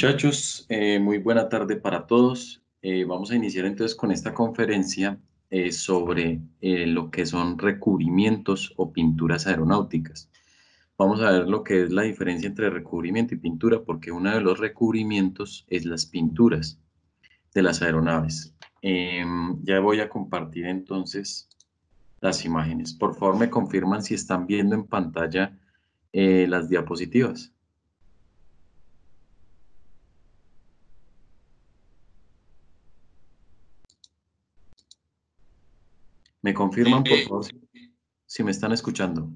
Muchachos, eh, muy buena tarde para todos. Eh, vamos a iniciar entonces con esta conferencia eh, sobre lo que son recubrimientos o pinturas aeronáuticas. Vamos a ver lo que es la diferencia entre recubrimiento y pintura, porque uno de los recubrimientos es las pinturas de las aeronaves. Em, ya voy a compartir entonces las imágenes. Por favor, me confirman si están viendo en pantalla las diapositivas. ¿Me confirman, por favor, si me están escuchando?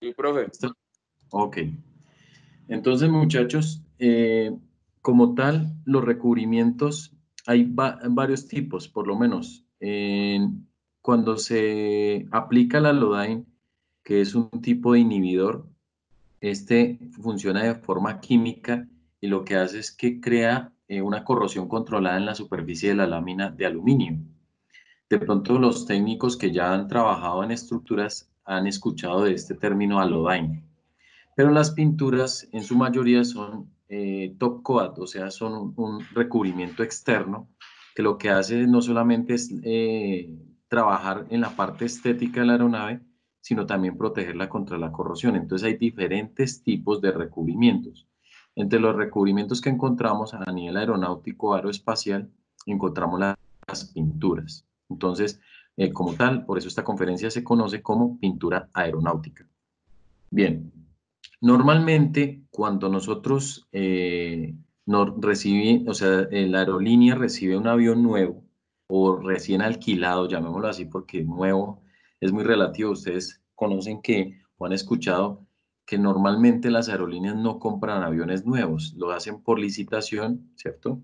Sí, profe. Ok. Entonces, muchachos, eh, como tal, los recubrimientos, hay varios tipos, por lo menos. cuando se aplica la Lodain, que es un tipo de inhibidor, este funciona de forma química y lo que hace es que crea eh, una corrosión controlada en la superficie de la lámina de aluminio. De pronto los técnicos que ya han trabajado en estructuras han escuchado de este término alodain. Pero las pinturas en su mayoría son eh, top coat, o sea, son un, recubrimiento externo que lo que hace no solamente es eh, trabajar en la parte estética de la aeronave, sino también protegerla contra la corrosión. Entonces hay diferentes tipos de recubrimientos. Entre los recubrimientos que encontramos a nivel aeronáutico aeroespacial, encontramos las pinturas. Entonces, eh, como tal, por eso esta conferencia se conoce como pintura aeronáutica. Bien, normalmente cuando nosotros eh, nos o sea, la aerolínea recibe un avión nuevo o recién alquilado, llamémoslo así porque nuevo es muy relativo, ustedes conocen que o han escuchado que normalmente las aerolíneas no compran aviones nuevos, lo hacen por licitación, ¿cierto?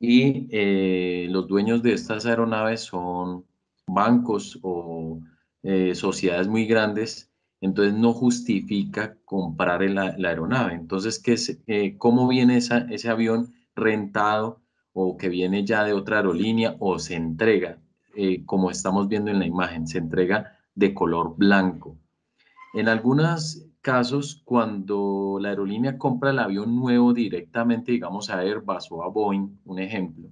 Y eh, los dueños de estas aeronaves son bancos o eh, sociedades muy grandes, entonces no justifica comprar la, aeronave. Entonces, ¿qué eh, ¿cómo viene ese avión rentado o que viene ya de otra aerolínea o se entrega, como estamos viendo en la imagen, se entrega de color blanco? En algunas casos cuando la aerolínea compra el avión nuevo directamente, digamos a Airbus o a Boeing, un ejemplo,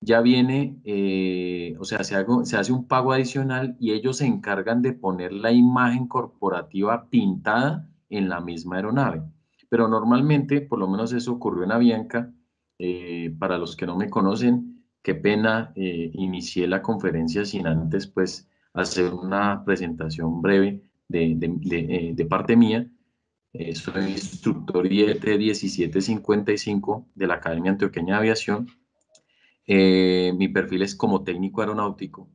ya viene, eh, o sea, se, se hace un pago adicional y ellos se encargan de poner la imagen corporativa pintada en la misma aeronave. Pero normalmente, por lo menos eso ocurrió en Avianca, eh, para los que no me conocen, qué pena, eh, inicié la conferencia sin antes pues hacer una presentación breve eh, de, parte mía. Eh, soy instructor IET 1755 de la Academia Antioqueña de Aviación. Eh, mi perfil es como técnico aeronáutico.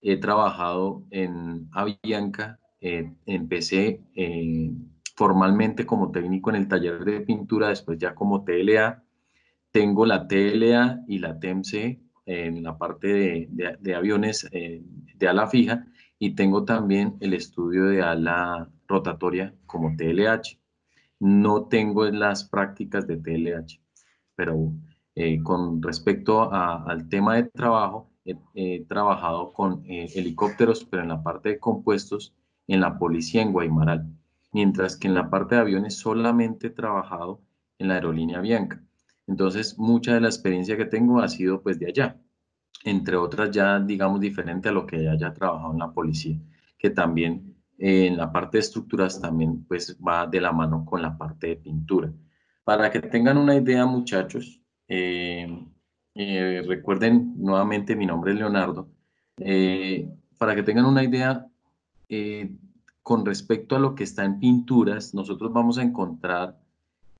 He trabajado en Avianca, empecé formalmente como técnico en el taller de pintura, después ya como TLA. Tengo la TLA y la TMC en la parte de, de aviones de ala fija y tengo también el estudio de ala rotatoria como TLH. No tengo las prácticas de TLH, pero eh, con respecto al tema de trabajo, he, trabajado con eh, helicópteros, pero en la parte de compuestos, en la policía en Guaymaral, mientras que en la parte de aviones solamente he trabajado en la aerolínea Bianca. Entonces, mucha de la experiencia que tengo ha sido pues de allá entre otras ya, digamos, diferente a lo que haya trabajado en la policía, que también eh, en la parte de estructuras también pues va de la mano con la parte de pintura. Para que tengan una idea, muchachos, eh, eh, recuerden nuevamente mi nombre es Leonardo, para que tengan una idea con respecto a lo que está en pinturas, nosotros vamos a encontrar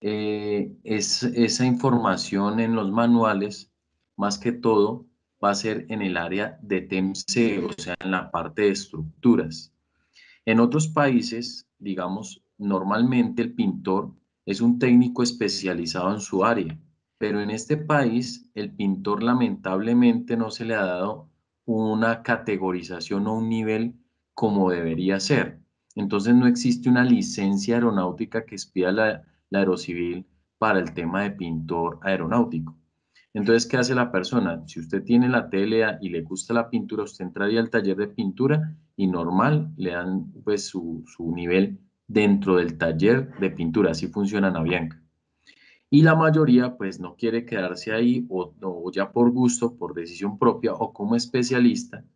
esa información en los manuales, más que todo, va a ser en el área de TEMC, o sea, en la parte de estructuras. En otros países, digamos, normalmente el pintor es un técnico especializado en su área, pero en este país el pintor lamentablemente no se le ha dado una categorización o un nivel como debería ser. Entonces no existe una licencia aeronáutica que expida la, la aerocivil para el tema de pintor aeronáutico. Entonces, ¿qué hace la persona? Si usted tiene la TLA y le gusta la pintura, usted entraría al taller de pintura y normal le dan pues su, nivel dentro del taller de pintura. Así funciona Navianca. Y la mayoría pues no quiere quedarse ahí o, ya por gusto, por decisión propia o como especialista.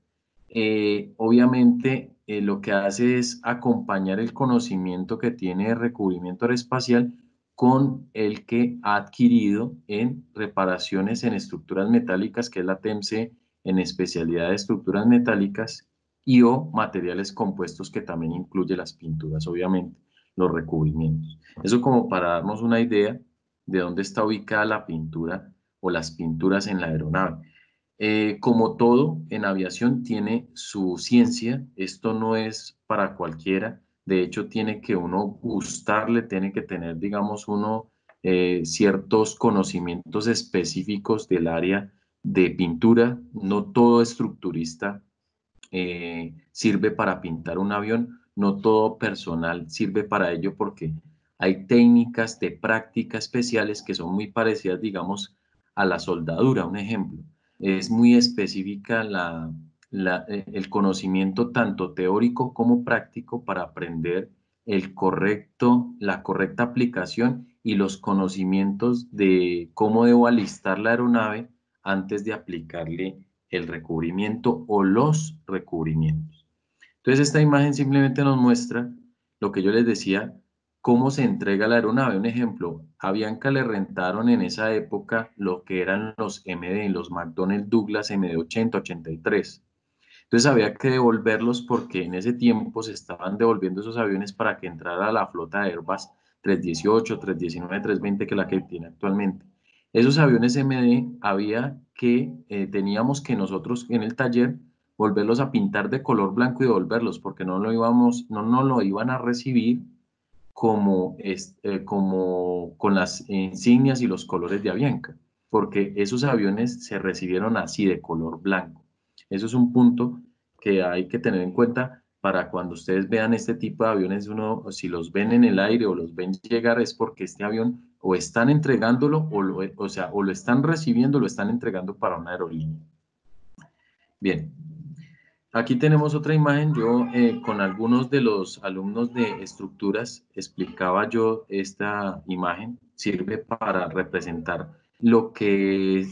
Eh, obviamente eh, lo que hace es acompañar el conocimiento que tiene de recubrimiento aeroespacial con el que ha adquirido en reparaciones en estructuras metálicas, que es la TEMC en especialidad de estructuras metálicas y o materiales compuestos que también incluye las pinturas, obviamente, los recubrimientos. Eso como para darnos una idea de dónde está ubicada la pintura o las pinturas en la aeronave. Eh, como todo en aviación tiene su ciencia, esto no es para cualquiera, de hecho tiene que uno gustarle, tiene que tener, digamos, uno eh, ciertos conocimientos específicos del área de pintura, no todo estructurista eh, sirve para pintar un avión, no todo personal sirve para ello porque hay técnicas de práctica especiales que son muy parecidas, digamos, a la soldadura, un ejemplo. Es muy específica la, eh, el conocimiento tanto teórico como práctico para aprender el correcto, la correcta aplicación y los conocimientos de cómo debo alistar la aeronave antes de aplicarle el recubrimiento o los recubrimientos. Entonces esta imagen simplemente nos muestra lo que yo les decía, cómo se entrega la aeronave. Un ejemplo, a Bianca le rentaron en esa época lo que eran los MD, los McDonnell Douglas MD-80, 83. Entonces había que devolverlos porque en ese tiempo se estaban devolviendo esos aviones para que entrara la flota de Airbus 318, 319, 320, que es la que tiene actualmente. Esos aviones MD había que, eh, teníamos que nosotros en el taller volverlos a pintar de color blanco y devolverlos porque no lo íbamos, no, no lo iban a recibir como, eh, como con las insignias y los colores de Avianca, porque esos aviones se recibieron así de color blanco. Eso es un punto que hay que tener en cuenta para cuando ustedes vean este tipo de aviones, uno, si los ven en el aire o los ven llegar, es porque este avión o están entregándolo, o, lo, o sea, o lo están recibiendo, lo están entregando para una aerolínea. Bien, aquí tenemos otra imagen. Yo eh, con algunos de los alumnos de estructuras explicaba yo esta imagen. Sirve para representar lo que,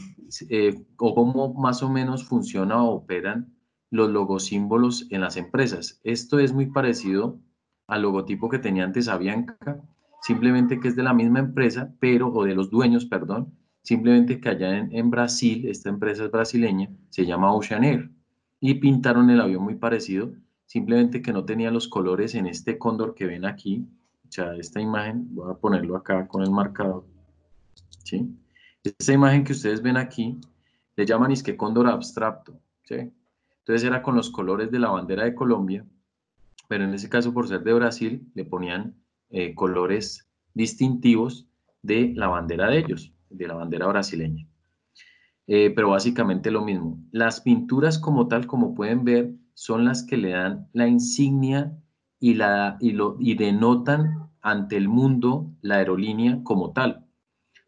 eh, o cómo más o menos funciona o operan los logosímbolos en las empresas. Esto es muy parecido al logotipo que tenía antes Avianca, simplemente que es de la misma empresa, pero, o de los dueños, perdón, simplemente que allá en, Brasil, esta empresa es brasileña, se llama Ocean Air, y pintaron el avión muy parecido, simplemente que no tenía los colores en este cóndor que ven aquí, o sea, esta imagen, voy a ponerlo acá con el marcador, ¿sí? Esta imagen que ustedes ven aquí, le llaman que cóndor abstracto, ¿sí? Entonces era con los colores de la bandera de Colombia, pero en ese caso por ser de Brasil, le ponían eh, colores distintivos de la bandera de ellos, de la bandera brasileña. Eh, pero básicamente lo mismo. Las pinturas como tal, como pueden ver, son las que le dan la insignia y, la, y, lo, y denotan ante el mundo la aerolínea como tal.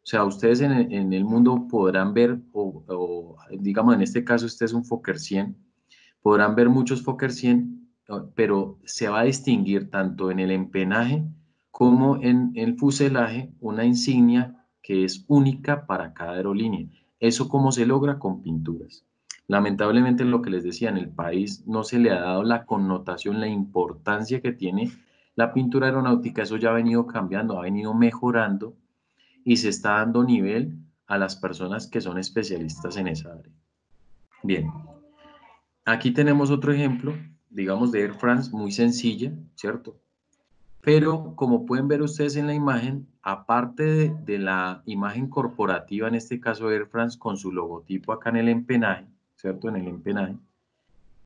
O sea, ustedes en, el mundo podrán ver, o, digamos en este caso este es un Fokker 100, podrán ver muchos Fokker 100, pero se va a distinguir tanto en el empenaje como en el fuselaje una insignia que es única para cada aerolínea. ¿Eso cómo se logra? Con pinturas. Lamentablemente, lo que les decía, en el país no se le ha dado la connotación, la importancia que tiene la pintura aeronáutica. Eso ya ha venido cambiando, ha venido mejorando y se está dando nivel a las personas que son especialistas en esa área. Bien, aquí tenemos otro ejemplo, digamos, de Air France, muy sencilla, ¿cierto? Pero como pueden ver ustedes en la imagen, aparte de, la imagen corporativa, en este caso Air France con su logotipo acá en el empenaje, ¿cierto? En el empenaje,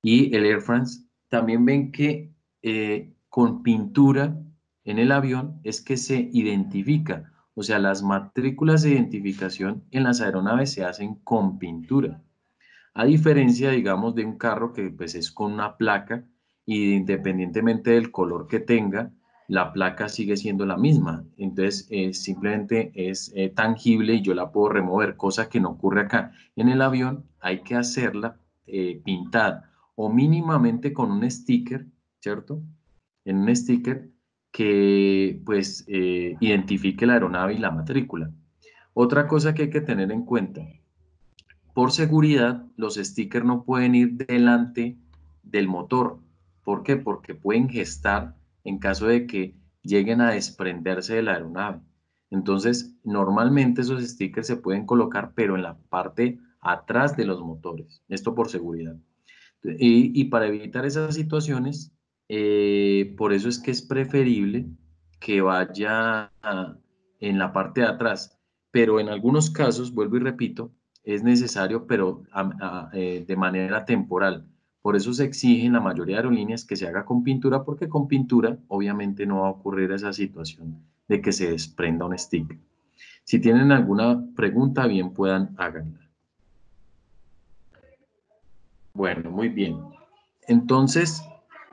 y el Air France, también ven que eh, con pintura en el avión es que se identifica, o sea, las matrículas de identificación en las aeronaves se hacen con pintura. A diferencia, digamos, de un carro que pues es con una placa y independientemente del color que tenga, la placa sigue siendo la misma. Entonces, eh, simplemente es eh, tangible y yo la puedo remover, cosa que no ocurre acá. En el avión hay que hacerla eh, pintada o mínimamente con un sticker, ¿cierto? En un sticker que pues identifique la aeronave y la matrícula. Otra cosa que hay que tener en cuenta, por seguridad, los stickers no pueden ir delante del motor. ¿Por qué? Porque pueden gestar en caso de que lleguen a desprenderse de la aeronave. Entonces, normalmente esos stickers se pueden colocar, pero en la parte atrás de los motores. Esto por seguridad. Y, para evitar esas situaciones, eh, por eso es que es preferible que vaya en la parte de atrás. Pero en algunos casos, vuelvo y repito, es necesario, pero eh, de manera temporal. Por eso se exige en la mayoría de aerolíneas que se haga con pintura, porque con pintura obviamente no va a ocurrir esa situación de que se desprenda un stick. Si tienen alguna pregunta, bien puedan háganla. Bueno, muy bien. Entonces,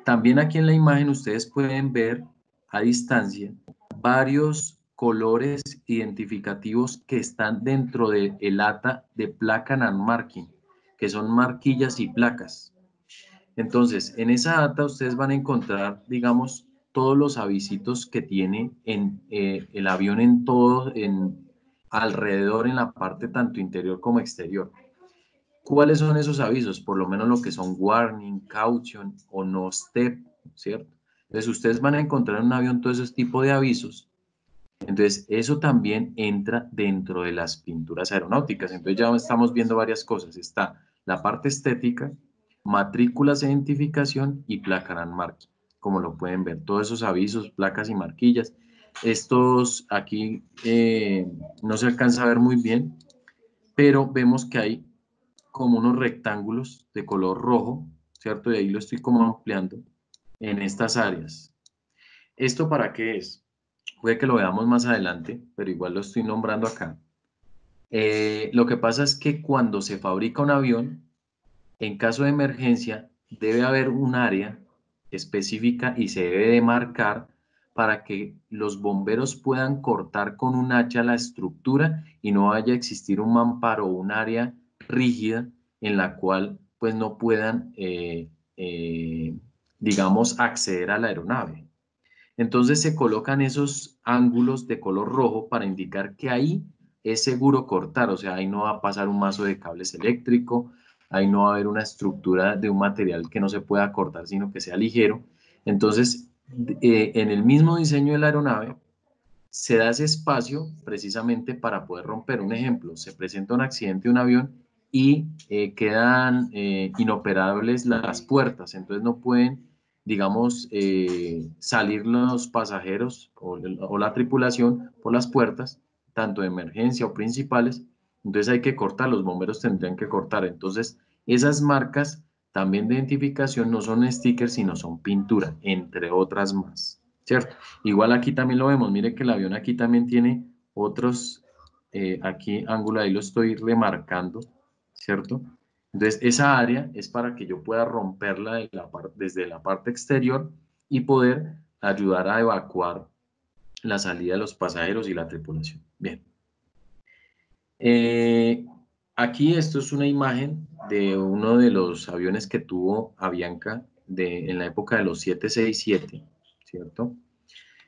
también aquí en la imagen ustedes pueden ver a distancia varios colores identificativos que están dentro del el ATA de placa and marking, que son marquillas y placas. Entonces, en esa ATA ustedes van a encontrar, digamos, todos los avisitos que tiene en, eh, el avión en todo, en, alrededor en la parte tanto interior como exterior. ¿Cuáles son esos avisos? Por lo menos lo que son warning, caution o no step, ¿cierto? Entonces ustedes van a encontrar en un avión todo ese tipo de avisos. Entonces eso también entra dentro de las pinturas aeronáuticas. Entonces ya estamos viendo varias cosas. Está la parte estética, matrículas de identificación y placa and como lo pueden ver. Todos esos avisos, placas y marquillas. Estos aquí eh, no se alcanza a ver muy bien, pero vemos que hay como unos rectángulos de color rojo, ¿cierto? Y ahí lo estoy como ampliando en estas áreas. ¿Esto para qué es? Puede que lo veamos más adelante, pero igual lo estoy nombrando acá. Eh, lo que pasa es que cuando se fabrica un avión, en caso de emergencia, debe haber un área específica y se debe de marcar para que los bomberos puedan cortar con un hacha la estructura y no vaya a existir un mamparo o un área rígida en la cual pues no puedan, eh, eh, digamos, acceder a la aeronave. Entonces se colocan esos ángulos de color rojo para indicar que ahí es seguro cortar, o sea, ahí no va a pasar un mazo de cables eléctrico, ahí no va a haber una estructura de un material que no se pueda cortar, sino que sea ligero. Entonces, eh, en el mismo diseño de la aeronave, se da ese espacio precisamente para poder romper. Un ejemplo, se presenta un accidente de un avión y eh, quedan eh, inoperables las puertas, entonces no pueden, digamos, eh, salir los pasajeros o, o, la tripulación por las puertas, tanto de emergencia o principales, entonces hay que cortar, los bomberos tendrían que cortar, entonces esas marcas también de identificación no son stickers, sino son pintura, entre otras más, ¿cierto? Igual aquí también lo vemos, mire que el avión aquí también tiene otros, aquí ángulo, ahí lo estoy remarcando, ¿cierto? Entonces, esa área es para que yo pueda romperla desde la parte exterior y poder ayudar a evacuar la salida de los pasajeros y la tripulación. Bien. Eh, aquí esto es una imagen de uno de los aviones que tuvo Avianca de, en la época de los 767, ¿cierto?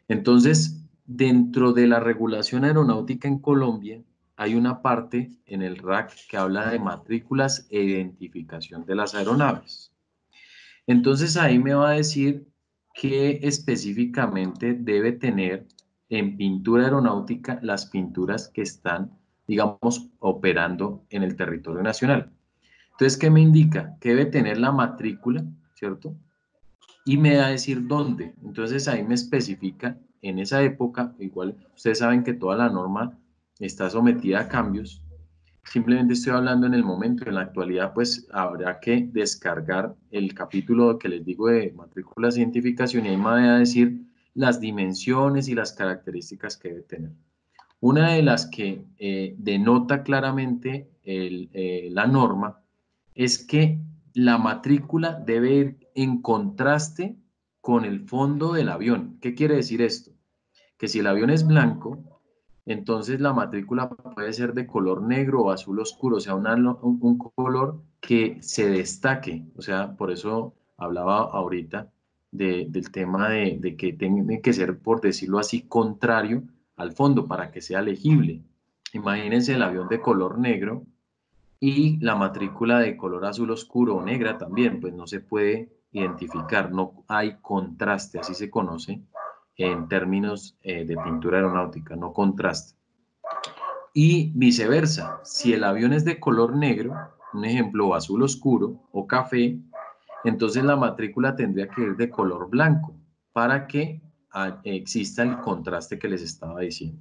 Entonces, dentro de la regulación aeronáutica en Colombia, hay una parte en el RAC que habla de matrículas e identificación de las aeronaves. Entonces ahí me va a decir qué específicamente debe tener en pintura aeronáutica las pinturas que están, digamos, operando en el territorio nacional. Entonces, ¿qué me indica? Que debe tener la matrícula, ¿cierto? Y me va a decir dónde. Entonces ahí me especifica en esa época, igual ustedes saben que toda la norma está sometida a cambios. Simplemente estoy hablando en el momento, en la actualidad pues habrá que descargar el capítulo que les digo de matrículas de identificación y ahí me va a decir las dimensiones y las características que debe tener. Una de las que eh, denota claramente eh, la norma es que la matrícula debe ir en contraste con el fondo del avión. ¿Qué quiere decir esto? Que si el avión es blanco, entonces la matrícula puede ser de color negro o azul oscuro, o sea, un, color que se destaque. O sea, por eso hablaba ahorita del tema de, que tiene que ser, por decirlo así, contrario al fondo para que sea legible. Imagínense el avión de color negro y la matrícula de color azul oscuro o negra también, pues no se puede identificar, no hay contraste, así se conoce en términos eh, de pintura aeronáutica, no contraste. Y viceversa, si el avión es de color negro, un ejemplo azul oscuro o café, entonces la matrícula tendría que ir de color blanco para que ah, exista el contraste que les estaba diciendo.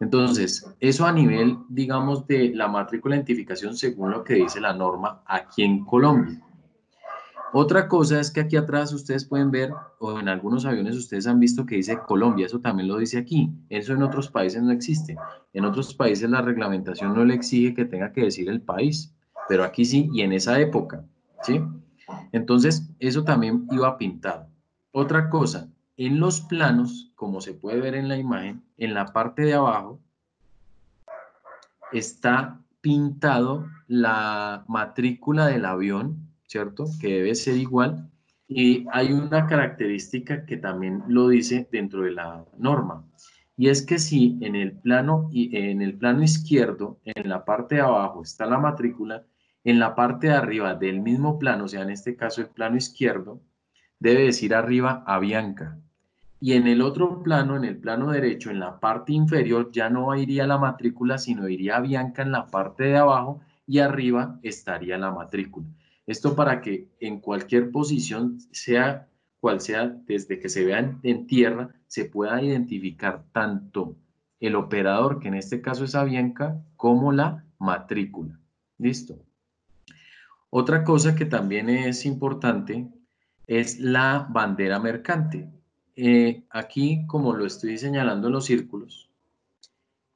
Entonces, eso a nivel, digamos, de la matrícula de identificación según lo que dice la norma aquí en Colombia. Otra cosa es que aquí atrás ustedes pueden ver, o en algunos aviones ustedes han visto que dice Colombia, eso también lo dice aquí. Eso en otros países no existe. En otros países la reglamentación no le exige que tenga que decir el país, pero aquí sí, y en esa época, ¿sí? Entonces, eso también iba pintado. Otra cosa, en los planos, como se puede ver en la imagen, en la parte de abajo está pintado la matrícula del avión ¿cierto? Que debe ser igual. Y hay una característica que también lo dice dentro de la norma. Y es que si en el plano, en el plano izquierdo, en la parte de abajo está la matrícula, en la parte de arriba del mismo plano, o sea, en este caso el plano izquierdo, debe decir arriba Avianca. Y en el otro plano, en el plano derecho, en la parte inferior, ya no iría la matrícula, sino iría Avianca en la parte de abajo y arriba estaría la matrícula. Esto para que en cualquier posición, sea cual sea, desde que se vean en tierra, se pueda identificar tanto el operador, que en este caso es Avianca, como la matrícula. ¿Listo? Otra cosa que también es importante es la bandera mercante. Eh, aquí, como lo estoy señalando en los círculos,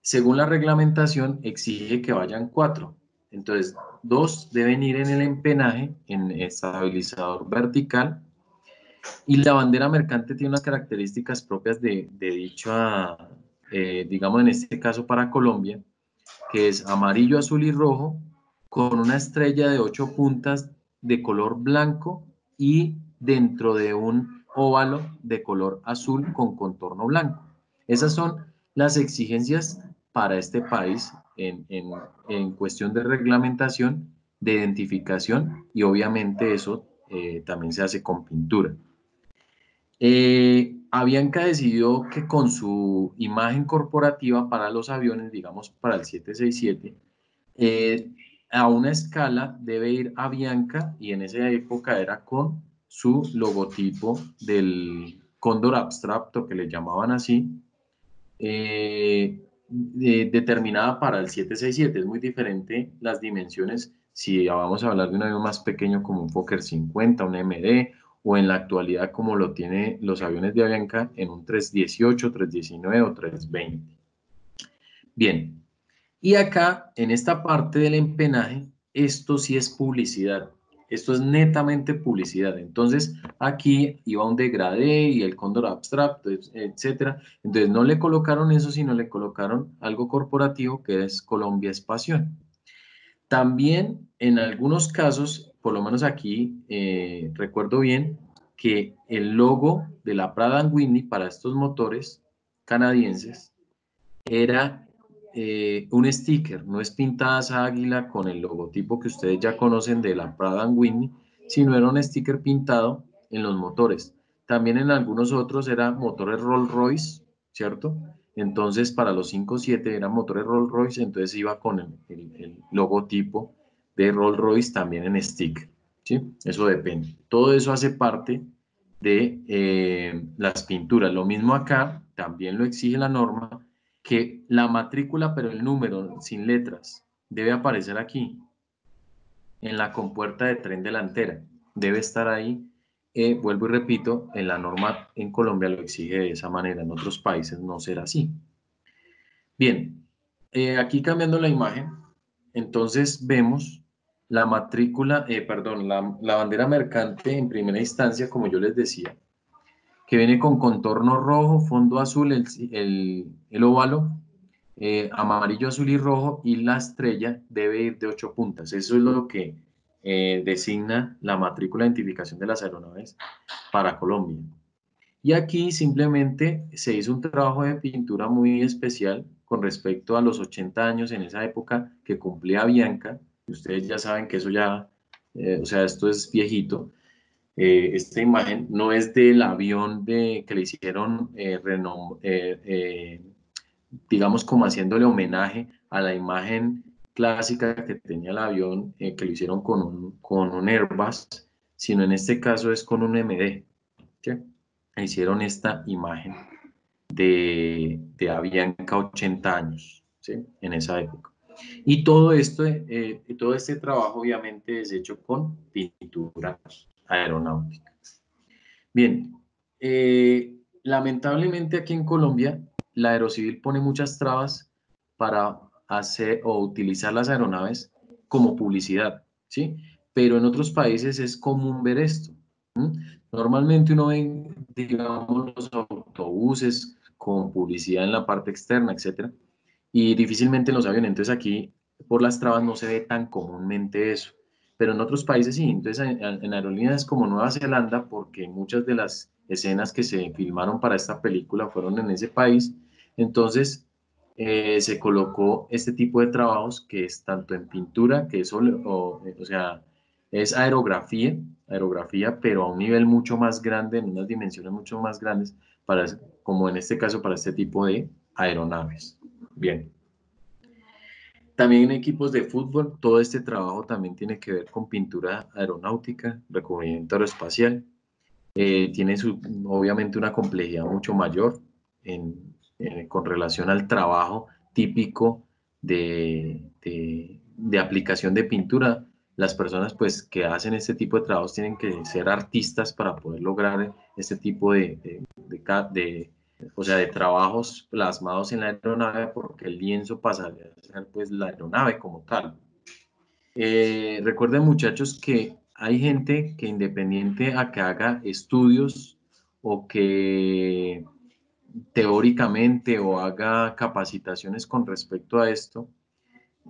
según la reglamentación exige que vayan cuatro. Entonces, dos deben ir en el empenaje, en estabilizador vertical, y la bandera mercante tiene unas características propias de, de dicha, eh, digamos en este caso para Colombia, que es amarillo, azul y rojo, con una estrella de ocho puntas de color blanco y dentro de un óvalo de color azul con contorno blanco. Esas son las exigencias para este país en, cuestión de reglamentación, de identificación y obviamente eso eh, también se hace con pintura. Eh, Avianca decidió que con su imagen corporativa para los aviones, digamos para el 767, eh, a una escala debe ir Avianca y en esa época era con su logotipo del cóndor abstracto que le llamaban así, eh, determinada para el 767. Es muy diferente las dimensiones si vamos a hablar de un avión más pequeño como un Fokker 50, un MD, o en la actualidad como lo tiene los aviones de Avianca en un 318, 319 o 320. Bien, y acá en esta parte del empenaje, esto sí es publicidad. Esto es netamente publicidad. Entonces, aquí iba un degradé y el cóndor abstracto, etcétera. Entonces, no le colocaron eso, sino le colocaron algo corporativo que es Colombia Espación. También, en algunos casos, por lo menos aquí, eh, recuerdo bien que el logo de la Prada Whitney para estos motores canadienses era eh, un sticker, no es pintada esa águila con el logotipo que ustedes ya conocen de la Prada Whitney, sino era un sticker pintado en los motores. También en algunos otros eran motores Rolls Royce, ¿cierto? Entonces para los 5.7 eran motores Rolls Royce, entonces iba con el, logotipo de Rolls Royce también en sticker, ¿sí? Eso depende. Todo eso hace parte de eh, las pinturas. Lo mismo acá, también lo exige la norma, que la matrícula, pero el número sin letras, debe aparecer aquí, en la compuerta de tren delantera. Debe estar ahí. Eh, vuelvo y repito, en la norma en Colombia lo exige de esa manera, en otros países no será así. Bien, eh, aquí cambiando la imagen, entonces vemos la matrícula, eh, perdón, la, la bandera mercante en primera instancia, como yo les decía, que viene con contorno rojo, fondo azul, el, el, óvalo, eh, amarillo, azul y rojo, y la estrella debe ir de ocho puntas. Eso es lo que eh, designa la matrícula de identificación de las aeronaves para Colombia. Y aquí simplemente se hizo un trabajo de pintura muy especial con respecto a los 80 años en esa época que cumplía Bianca. Ustedes ya saben que eso ya, eh, o sea, esto es viejito. Esta imagen no es del avión de, que le hicieron, eh, digamos, como haciéndole homenaje a la imagen clásica que tenía el avión, que lo hicieron con un, con un Airbus, sino en este caso es con un MD. Hicieron esta imagen de, de Avianca 80 años, ¿sí? en esa época. Y todo esto, eh, todo este trabajo obviamente es hecho con pintura aeronáutica. Bien, eh, lamentablemente aquí en Colombia la Aerocivil pone muchas trabas para hacer o utilizar las aeronaves como publicidad, ¿sí? Pero en otros países es común ver esto. Normalmente uno ve, digamos, los autobuses con publicidad en la parte externa, etcétera, y difícilmente en los aviones. Entonces aquí, por las trabas, no se ve tan comúnmente eso. Pero en otros países sí. Entonces en, aerolíneas como Nueva Zelanda, porque muchas de las escenas que se filmaron para esta película fueron en ese país, entonces eh, se colocó este tipo de trabajos que es tanto en pintura, que es, o, o sea, es aerografía, aerografía, pero a un nivel mucho más grande, en unas dimensiones mucho más grandes, para, como en este caso para este tipo de aeronaves. Bien. También en equipos de fútbol, todo este trabajo también tiene que ver con pintura aeronáutica, recubrimiento aeroespacial. Eh, tiene su, obviamente una complejidad mucho mayor en, con relación al trabajo típico de aplicación de pintura las personas pues que hacen este tipo de trabajos tienen que ser artistas para poder lograr este tipo de, de, o sea, de trabajos plasmados en la aeronave porque el lienzo pasaría a ser pues la aeronave como tal. Eh, recuerden muchachos que hay gente que independiente a que haga estudios o que teóricamente o haga capacitaciones con respecto a esto,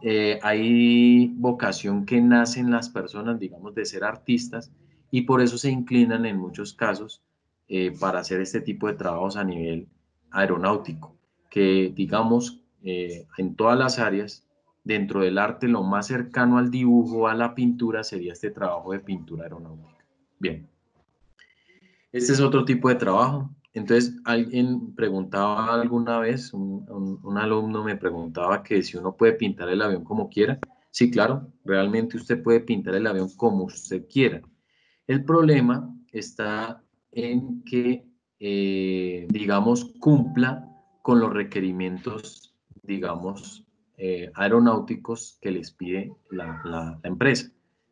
eh, hay vocación que nace en las personas, digamos, de ser artistas y por eso se inclinan en muchos casos eh, para hacer este tipo de trabajos a nivel aeronáutico, que digamos, eh, en todas las áreas, dentro del arte, lo más cercano al dibujo, a la pintura, sería este trabajo de pintura aeronáutica. Bien. Este es otro tipo de trabajo. Entonces, alguien preguntaba alguna vez, un, alumno me preguntaba que si uno puede pintar el avión como quiera. Sí, claro, realmente usted puede pintar el avión como usted quiera. El problema está en que, eh, digamos, cumpla con los requerimientos, digamos, eh, aeronáuticos que les pide la empresa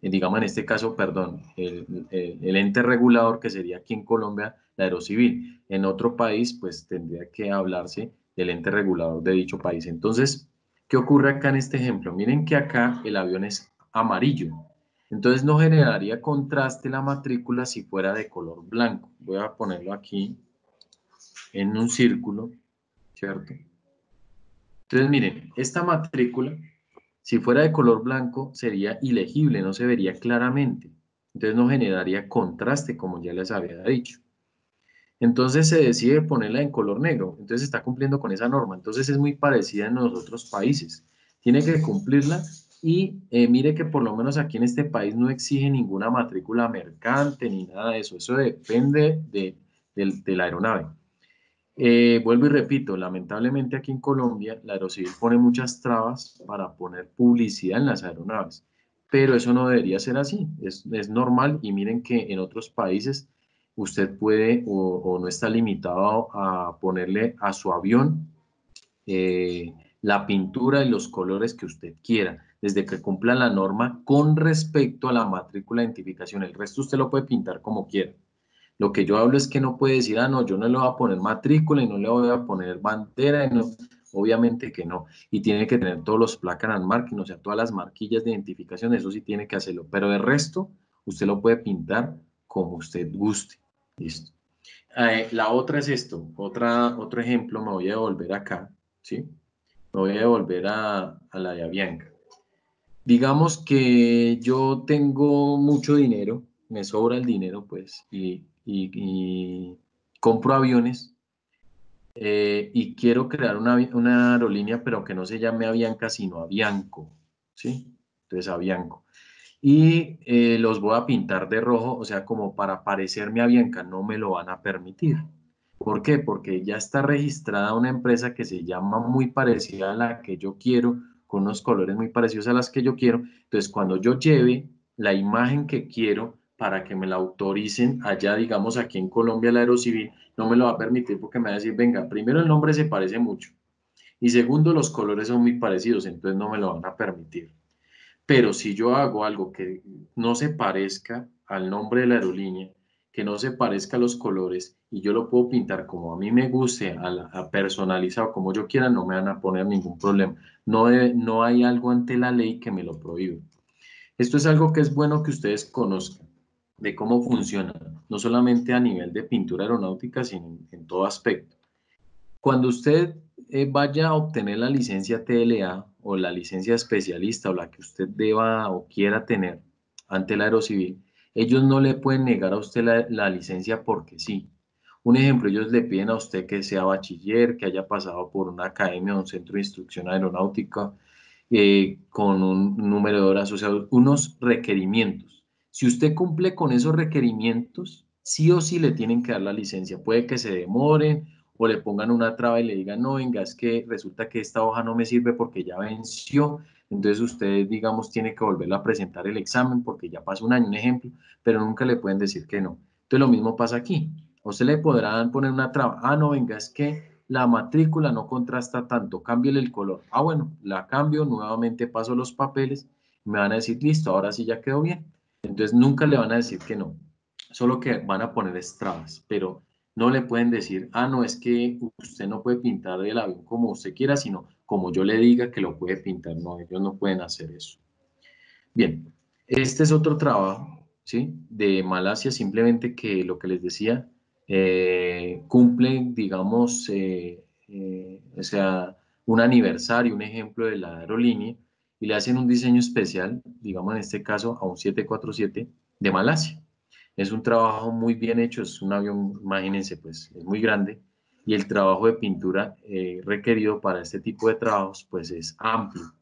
digamos en este caso, perdón, el, ente regulador que sería aquí en Colombia la Aerocivil. En otro país, pues tendría que hablarse del ente regulador de dicho país. Entonces, ¿qué ocurre acá en este ejemplo? Miren que acá el avión es amarillo. Entonces no generaría contraste la matrícula si fuera de color blanco. Voy a ponerlo aquí en un círculo, ¿cierto? Entonces miren, esta matrícula si fuera de color blanco, sería ilegible, no se vería claramente. Entonces no generaría contraste, como ya les había dicho. Entonces se decide ponerla en color negro. Entonces está cumpliendo con esa norma. Entonces es muy parecida en los otros países. Tiene que cumplirla y eh, mire que por lo menos aquí en este país no exige ninguna matrícula mercante ni nada de eso. Eso depende de la aeronave. Eh, vuelvo y repito, lamentablemente aquí en Colombia la Aerocivil pone muchas trabas para poner publicidad en las aeronaves, pero eso no debería ser así, es, normal y miren que en otros países usted puede o, no está limitado a ponerle a su avión eh, la pintura y los colores que usted quiera, desde que cumpla la norma con respecto a la matrícula de identificación, el resto usted lo puede pintar como quiera. Lo que yo hablo es que no puede decir, ah, no, yo no le voy a poner matrícula y no le voy a poner bandera, no. obviamente que no. Y tiene que tener todos los placas and marking, o sea, todas las marquillas de identificación, eso sí tiene que hacerlo. Pero el resto, usted lo puede pintar como usted guste. Listo. Eh, la otra es esto, otra, otro ejemplo, me voy a devolver acá, ¿sí? Me voy a devolver a, a la de Avianca. Digamos que yo tengo mucho dinero, me sobra el dinero, pues, y y, compro aviones eh, y quiero crear una, una, aerolínea, pero que no se llame Avianca, sino Avianco, ¿sí? Entonces, Avianco. Y eh, los voy a pintar de rojo, o sea, como para parecerme a Bianca, no me lo van a permitir. ¿Por qué? Porque ya está registrada una empresa que se llama muy parecida a la que yo quiero, con unos colores muy parecidos a las que yo quiero. Entonces, cuando yo lleve la imagen que quiero para que me la autoricen allá, digamos, aquí en Colombia, la Aerocivil, no me lo va a permitir porque me va a decir, venga, primero el nombre se parece mucho y segundo los colores son muy parecidos, entonces no me lo van a permitir. Pero si yo hago algo que no se parezca al nombre de la aerolínea, que no se parezca a los colores y yo lo puedo pintar como a mí me guste, a, personalizado como yo quiera, no me van a poner ningún problema. No, no hay algo ante la ley que me lo prohíbe. Esto es algo que es bueno que ustedes conozcan de cómo funciona, no solamente a nivel de pintura aeronáutica, sino en, todo aspecto. Cuando usted eh, vaya a obtener la licencia TLA o la licencia especialista o la que usted deba o quiera tener ante la aerocivil, ellos no le pueden negar a usted la, licencia porque sí. Un ejemplo, ellos le piden a usted que sea bachiller, que haya pasado por una academia o un centro de instrucción aeronáutica, eh, con un número de horas asociado, unos requerimientos. Si usted cumple con esos requerimientos, sí o sí le tienen que dar la licencia. Puede que se demoren o le pongan una traba y le digan, no, venga, es que resulta que esta hoja no me sirve porque ya venció, entonces usted, digamos, tiene que volverla a presentar el examen porque ya pasó un año, un ejemplo, pero nunca le pueden decir que no. Entonces lo mismo pasa aquí. O se le podrán poner una traba. Ah, no, venga, es que la matrícula no contrasta tanto, cámbiale el color. Ah, bueno, la cambio, nuevamente paso los papeles, me van a decir, listo, ahora sí ya quedó bien. Entonces nunca le van a decir que no, solo que van a poner trabas, pero no le pueden decir, ah, no, es que usted no puede pintar el avión como usted quiera, sino como yo le diga que lo puede pintar. No, ellos no pueden hacer eso. Bien, este es otro trabajo, ¿sí? De Malasia, simplemente que lo que les decía, eh, cumple, digamos, eh, eh, o sea, un aniversario, un ejemplo de la aerolínea, le hacen un diseño especial, digamos en este caso a un 747 de Malasia. Es un trabajo muy bien hecho, es un avión, imagínense, pues es muy grande, y el trabajo de pintura eh, requerido para este tipo de trabajos pues es amplio.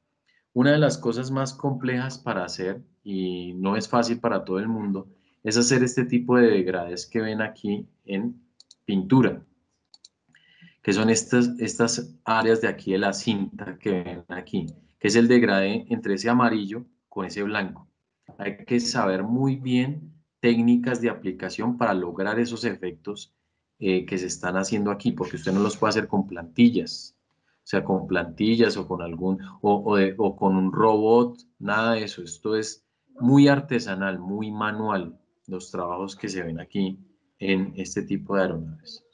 Una de las cosas más complejas para hacer y no es fácil para todo el mundo es hacer este tipo de degrades que ven aquí en pintura, que son estas, estas áreas de aquí de la cinta que ven aquí, que es el degrade entre ese amarillo con ese blanco. Hay que saber muy bien técnicas de aplicación para lograr esos efectos eh, que se están haciendo aquí, porque usted no los puede hacer con plantillas, o sea, con plantillas o con algún, o, o, con un robot, nada de eso. Esto es muy artesanal, muy manual, los trabajos que se ven aquí en este tipo de aeronaves.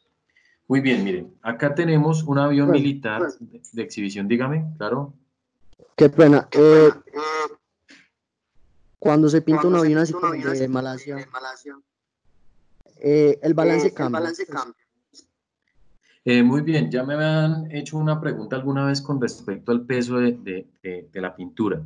Muy bien, miren, acá tenemos un avión militar de, exhibición, dígame, claro. Qué pena. Eh, cuando se pinta un avión así como de Malasia, eh, el balance eh, cambia. Eh, muy bien, ya me habían hecho una pregunta alguna vez con respecto al peso de, la pintura.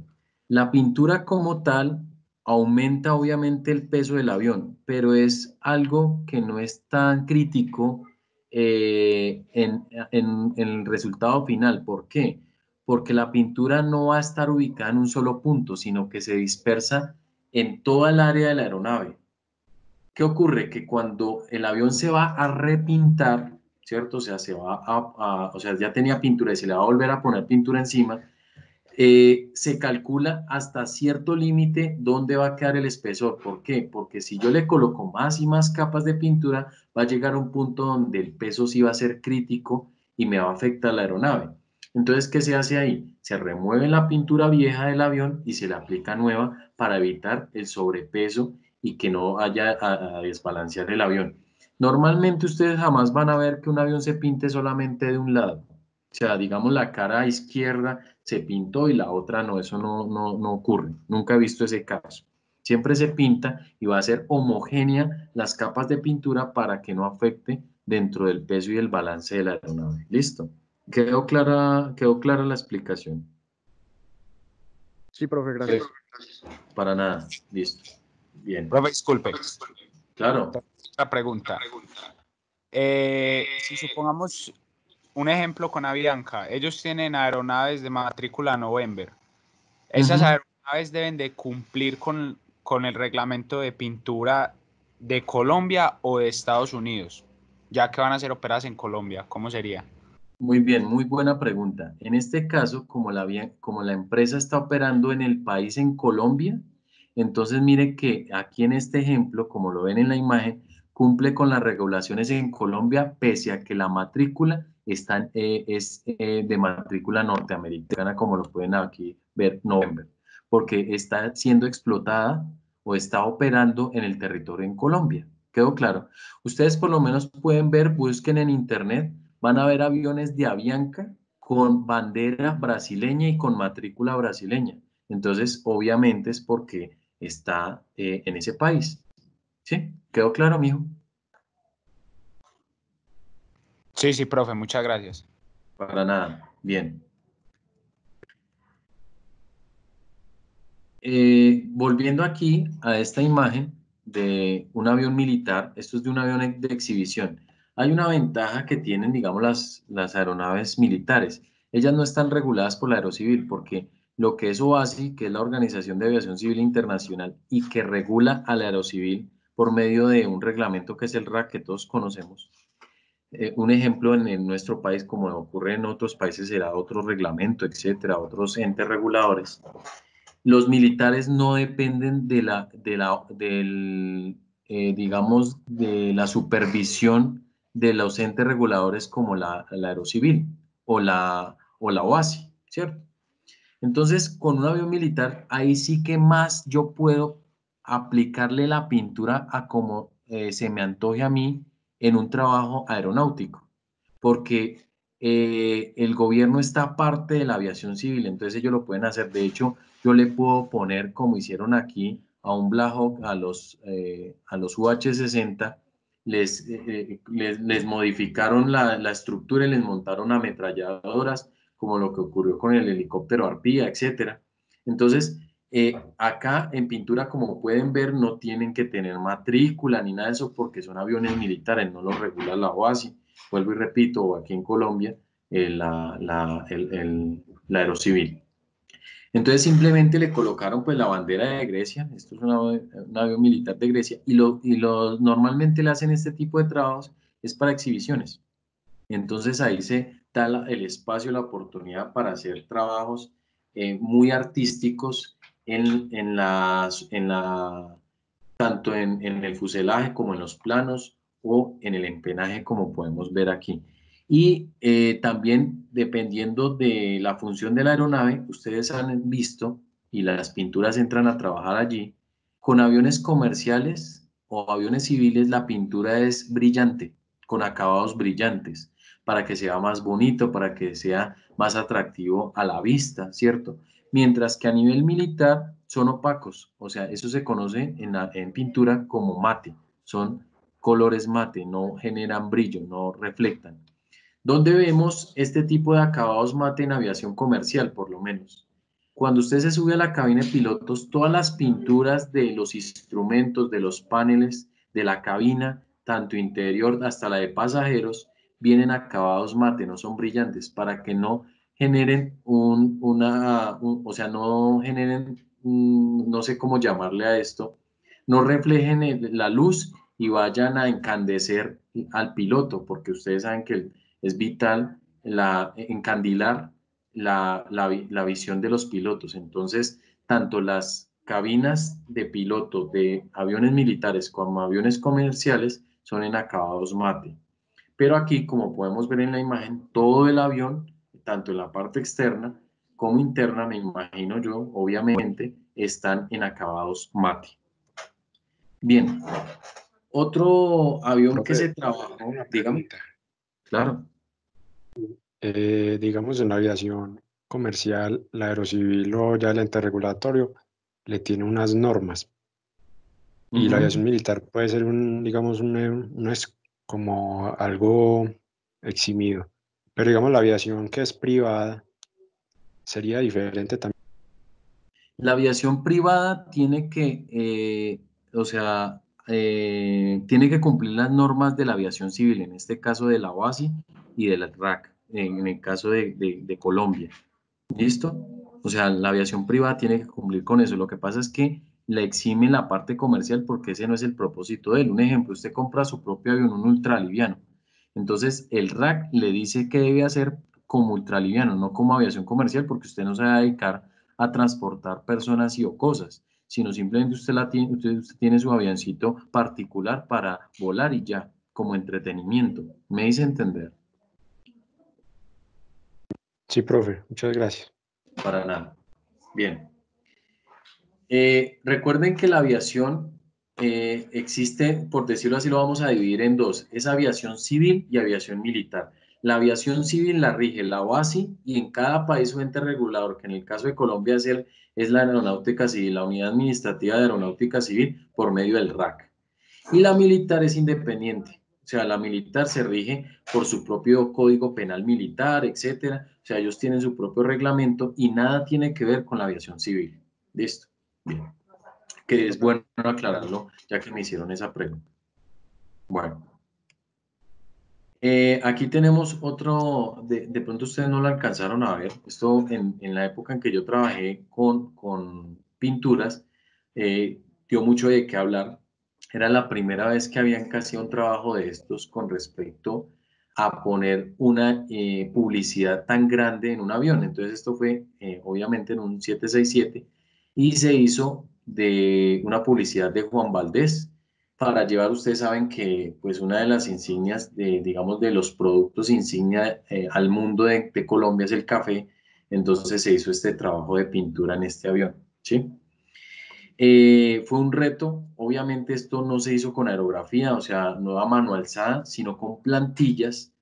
La pintura como tal aumenta obviamente el peso del avión, pero es algo que no es tan crítico en, en, el resultado final. ¿Por qué? Porque la pintura no va a estar ubicada en un solo punto, sino que se dispersa en toda el área de la aeronave. ¿Qué ocurre? Que cuando el avión se va a repintar, ¿cierto? O sea, se va a, o sea, ya tenía pintura y se le va a volver a poner pintura encima, eh, se calcula hasta cierto límite dónde va a quedar el espesor. ¿Por qué? Porque si yo le coloco más y más capas de pintura, va a llegar a un punto donde el peso sí va a ser crítico y me va a afectar la aeronave. Entonces, ¿qué se hace ahí? Se remueve la pintura vieja del avión y se le aplica nueva para evitar el sobrepeso y que no haya a, desbalancear el avión. Normalmente ustedes jamás van a ver que un avión se pinte solamente de un lado. O sea, digamos la cara izquierda se pintó y la otra no, eso no, no, no ocurre. Nunca he visto ese caso. Siempre se pinta y va a ser homogénea las capas de pintura para que no afecte dentro del peso y el balance de la aeronave. ¿Listo? ¿Quedó clara, quedó clara la explicación? Sí, profe, gracias. Para nada, listo. Bien. Profe, disculpe. Claro. Una pregunta. eh, si supongamos un ejemplo con Avianca, ellos tienen aeronaves de matrícula November. Esas aeronaves deben de cumplir con, con el reglamento de pintura de Colombia o de Estados Unidos, ya que van a ser operadas en Colombia. ¿Cómo sería? Muy bien, muy buena pregunta. En este caso, como la, empresa está operando en el país, en Colombia, entonces mire que aquí en este ejemplo, como lo ven en la imagen, cumple con las regulaciones en Colombia, pese a que la matrícula está, eh, es eh, de matrícula norteamericana, como lo pueden aquí ver, November, porque está siendo explotada o está operando en el territorio en Colombia. ¿Quedó claro? Ustedes por lo menos pueden ver, busquen en internet, van a ver aviones de Avianca con bandera brasileña y con matrícula brasileña. Entonces, obviamente es porque está eh, en ese país. ¿Sí? ¿Quedó claro, mijo? Sí, sí, profe, muchas gracias. Para nada. Bien. Eh, volviendo aquí a esta imagen de un avión militar, esto es de un avión de exhibición. Hay una ventaja que tienen, digamos, las, las aeronaves militares. Ellas no están reguladas por la Aerocivil, porque lo que es OASI, que es la Organización de Aviación Civil Internacional, y que regula a la Aerocivil por medio de un reglamento que es el RAC que todos conocemos. Eh, un ejemplo en, en nuestro país, como ocurre en otros países, será otro reglamento, etcétera, otros entes reguladores los militares no dependen de la, de la, del, eh, digamos, de la supervisión de los entes reguladores como la, la Aerocivil o la, o la OASI, ¿cierto? Entonces, con un avión militar, ahí sí que más yo puedo aplicarle la pintura a como eh, se me antoje a mí en un trabajo aeronáutico, porque eh, el gobierno está parte de la aviación civil, entonces ellos lo pueden hacer. De hecho, yo le puedo poner, como hicieron aquí, a un Hawk, a los, eh, a los UH-60, les, eh, les, les, modificaron la, la, estructura y les montaron ametralladoras, como lo que ocurrió con el helicóptero Arpía, etc. Entonces, eh, acá en pintura, como pueden ver, no tienen que tener matrícula ni nada de eso porque son aviones militares, no los regula la OASI. Vuelvo y repito, aquí en Colombia, eh, la, la, el, el, la Aerocivil. Entonces simplemente le colocaron pues la bandera de Grecia, esto es un avión militar de Grecia, y, lo, y lo, normalmente le hacen este tipo de trabajos es para exhibiciones. Entonces ahí se da el espacio, la oportunidad para hacer trabajos eh, muy artísticos en, en, las, en la, tanto en el fuselaje como en los planos o en el empenaje como podemos ver aquí. Y eh, también dependiendo de la función de la aeronave, ustedes han visto y las pinturas entran a trabajar allí, con aviones comerciales o aviones civiles la pintura es brillante, con acabados brillantes, para que sea más bonito, para que sea más atractivo a la vista, ¿cierto? Mientras que a nivel militar son opacos, o sea, eso se conoce en, en pintura como mate, son colores mate, no generan brillo, no reflectan. ¿Dónde vemos este tipo de acabados mate en aviación comercial, por lo menos? Cuando usted se sube a la cabina de pilotos, todas las pinturas de los instrumentos, de los paneles, de la cabina, tanto interior hasta la de pasajeros, vienen acabados mate, no son brillantes, para que no generen un, una, un, o sea, no generen, no sé cómo llamarle a esto, no reflejen la luz y vayan a encandecer al piloto, porque ustedes saben que el, es vital la, encandilar la, la, la, visión de los pilotos. Entonces, tanto las cabinas de piloto de aviones militares como aviones comerciales son en acabados mate. Pero aquí, como podemos ver en la imagen, todo el avión, tanto en la parte externa como interna, me imagino yo, obviamente, están en acabados mate. Bien, otro avión que se trabajó, pregunta. Claro. Eh, digamos, en la aviación comercial, la aerocivil o ya el ente regulatorio le tiene unas normas. Y la aviación militar puede ser un, digamos, un, un, es como algo eximido. Pero digamos, la aviación que es privada sería diferente también. La aviación privada tiene que, eh, o sea, eh, tiene que cumplir las normas de la aviación civil, en este caso de la OASI y del RAC, en el caso de, de Colombia. ¿Listo? O sea, la aviación privada tiene que cumplir con eso. Lo que pasa es que le exime la parte comercial porque ese no es el propósito de él. Un ejemplo, usted compra su propio avión, un ultraliviano. Entonces, el RAC le dice que debe hacer como ultraliviano, no como aviación comercial, porque usted no se va a dedicar a transportar personas y o cosas, sino simplemente usted, la tiene, usted, tiene su avioncito particular para volar y ya, como entretenimiento. ¿Me dice entender? Sí, profe, muchas gracias. Para nada. Bien. Eh, recuerden que la aviación eh, existe, por decirlo así, lo vamos a dividir en dos. Es aviación civil y aviación militar. La aviación civil la rige la OASI y en cada país su ente regulador, que en el caso de Colombia es, es la Aeronáutica Civil, la Unidad Administrativa de Aeronáutica Civil, por medio del RAC. Y la militar es independiente. O sea, la militar se rige por su propio código penal militar, etcétera. O sea, ellos tienen su propio reglamento y nada tiene que ver con la aviación civil. Listo. Bien. Que es bueno aclararlo, ya que me hicieron esa pregunta. Bueno. Eh, aquí tenemos otro, de, pronto ustedes no lo alcanzaron a ver, esto en, la época en que yo trabajé con, con pinturas, eh, dio mucho de qué hablar. Era la primera vez que habían casi un trabajo de estos con respecto a poner una eh, publicidad tan grande en un avión. Entonces esto fue obviamente en un 767 y se hizo de una publicidad de Juan Valdés para llevar, ustedes saben que pues una de las insignias, de, digamos, de los productos insignia eh, al mundo de, Colombia es el café, entonces se hizo este trabajo de pintura en este avión, ¿sí? Eh, fue un reto, obviamente esto no se hizo con aerografía, o sea, no a mano alzada, sino con plantillas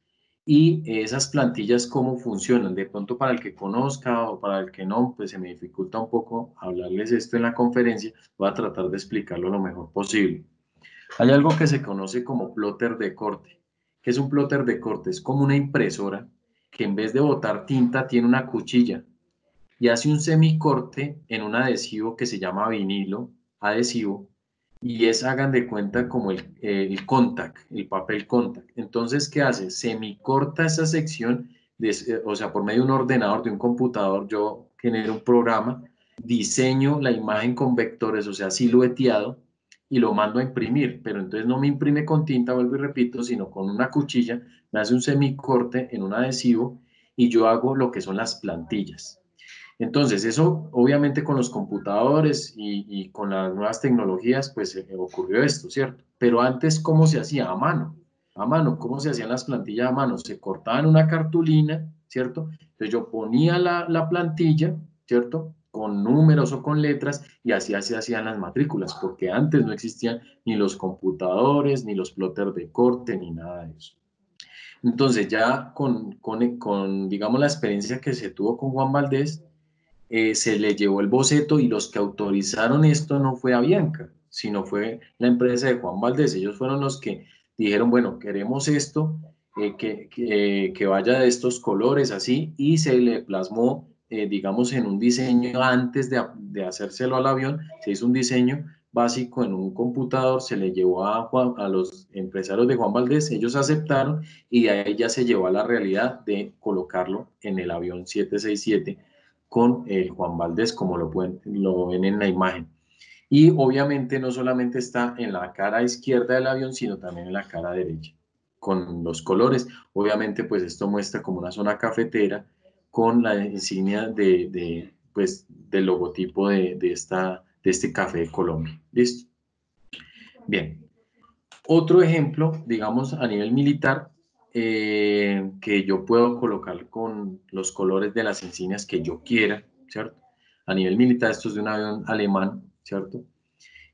y esas plantillas cómo funcionan. De pronto para el que conozca o para el que no, pues se me dificulta un poco hablarles esto en la conferencia, voy a tratar de explicarlo lo mejor posible. Hay algo que se conoce como plotter de corte. ¿Qué es un plotter de corte? Es como una impresora que en vez de botar tinta tiene una cuchilla y hace un semicorte en un adhesivo que se llama vinilo adhesivo y es, hagan de cuenta, como el, el contact, el papel contact. Entonces, ¿qué hace? Semicorta esa sección, de, o sea, por medio de un ordenador, de un computador, yo genero un programa, diseño la imagen con vectores, o sea, silueteado, y lo mando a imprimir, pero entonces no me imprime con tinta, vuelvo y repito, sino con una cuchilla, me hace un semicorte en un adhesivo y yo hago lo que son las plantillas. Entonces, eso obviamente con los computadores y, con las nuevas tecnologías, pues eh, ocurrió esto, ¿cierto? Pero antes, ¿cómo se hacía? A mano. A mano, ¿cómo se hacían las plantillas a mano? Se cortaban una cartulina, ¿cierto? Entonces yo ponía la, la plantilla, ¿cierto? Con números o con letras y así, así hacían las matrículas, porque antes no existían ni los computadores, ni los plotters de corte, ni nada de eso. Entonces ya con, con, con, digamos, la experiencia que se tuvo con Juan Valdés, eh, se le llevó el boceto y los que autorizaron esto no fue Avianca, sino fue la empresa de Juan Valdés. Ellos fueron los que dijeron, bueno, queremos esto, eh, que, que, vaya de estos colores así, y se le plasmó, eh, digamos, en un diseño antes de, de, hacérselo al avión, se hizo un diseño básico en un computador, se le llevó a, a los empresarios de Juan Valdés, ellos aceptaron y de ahí ya se llevó a la realidad de colocarlo en el avión 767 con el Juan Valdés, como lo, pueden, lo ven en la imagen. Y obviamente no solamente está en la cara izquierda del avión, sino también en la cara derecha, con los colores. Obviamente, pues esto muestra como una zona cafetera con la insignia de, pues, del logotipo de, de, esta, de este café de Colombia. ¿Listo? Bien. Otro ejemplo, digamos, a nivel militar, eh, que yo puedo colocar con los colores de las insignias que yo quiera, ¿cierto? A nivel militar, esto es de un avión alemán, ¿cierto?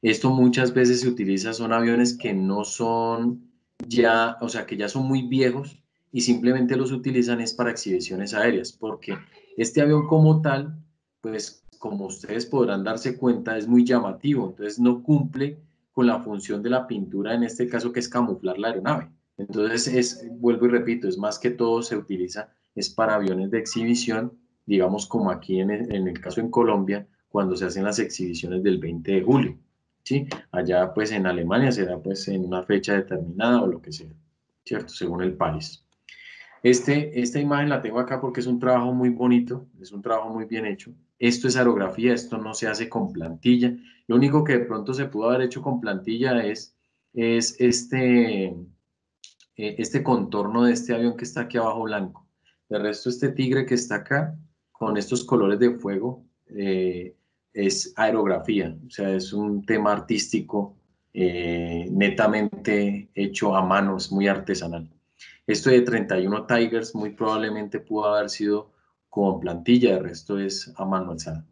Esto muchas veces se utiliza, son aviones que no son ya, o sea, que ya son muy viejos y simplemente los utilizan es para exhibiciones aéreas, porque este avión como tal, pues como ustedes podrán darse cuenta, es muy llamativo, entonces no cumple con la función de la pintura, en este caso que es camuflar la aeronave. Entonces, es, vuelvo y repito, es más que todo se utiliza, es para aviones de exhibición, digamos como aquí en el, caso en Colombia, cuando se hacen las exhibiciones del 20 de julio, ¿sí? Allá pues en Alemania será pues en una fecha determinada o lo que sea, ¿cierto? Según el país. Este, esta imagen la tengo acá porque es un trabajo muy bonito, es un trabajo muy bien hecho. Esto es aerografía, esto no se hace con plantilla. Lo único que de pronto se pudo haber hecho con plantilla es, es este, eh, este contorno de este avión que está aquí abajo blanco. De resto, este tigre que está acá, con estos colores de fuego, eh, es aerografía, o sea, es un tema artístico eh, netamente hecho a mano, es muy artesanal. Esto de 31 Tigers muy probablemente pudo haber sido con plantilla, de resto es a mano alzada.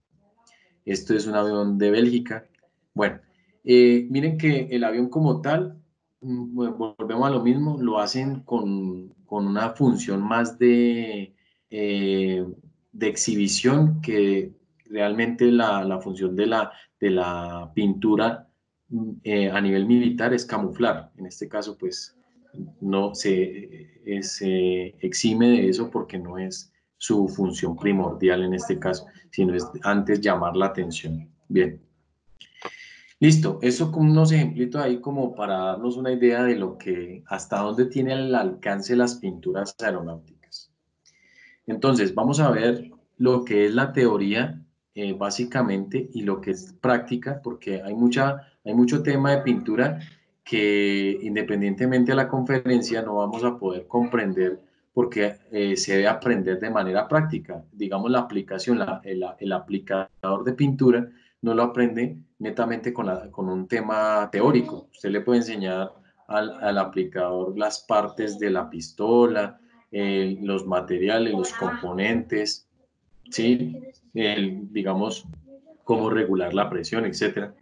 Esto es un avión de Bélgica. Bueno, miren que el avión como tal, volvemos a lo mismo, lo hacen con, con una función más de, eh, de exhibición que realmente la, la, función de la, de la pintura mm, eh, a nivel militar es camuflar. En este caso, pues no se, se exime de eso porque no es su función primordial en este caso, sino es antes llamar la atención. Bien. Listo, eso con unos ejemplitos ahí como para darnos una idea de lo que, hasta dónde tiene el alcance las pinturas aeronáuticas. Entonces, vamos a ver lo que es la teoría eh, básicamente y lo que es práctica, porque hay, mucha, hay mucho tema de pintura que independientemente de la conferencia no vamos a poder comprender porque eh, se debe aprender de manera práctica. Digamos, la aplicación, la, el, el, aplicador de pintura no lo aprende netamente con, la, con un tema teórico. Usted le puede enseñar al, al aplicador las partes de la pistola, eh, los materiales, los componentes, ¿sí? El, digamos, cómo regular la presión, etcétera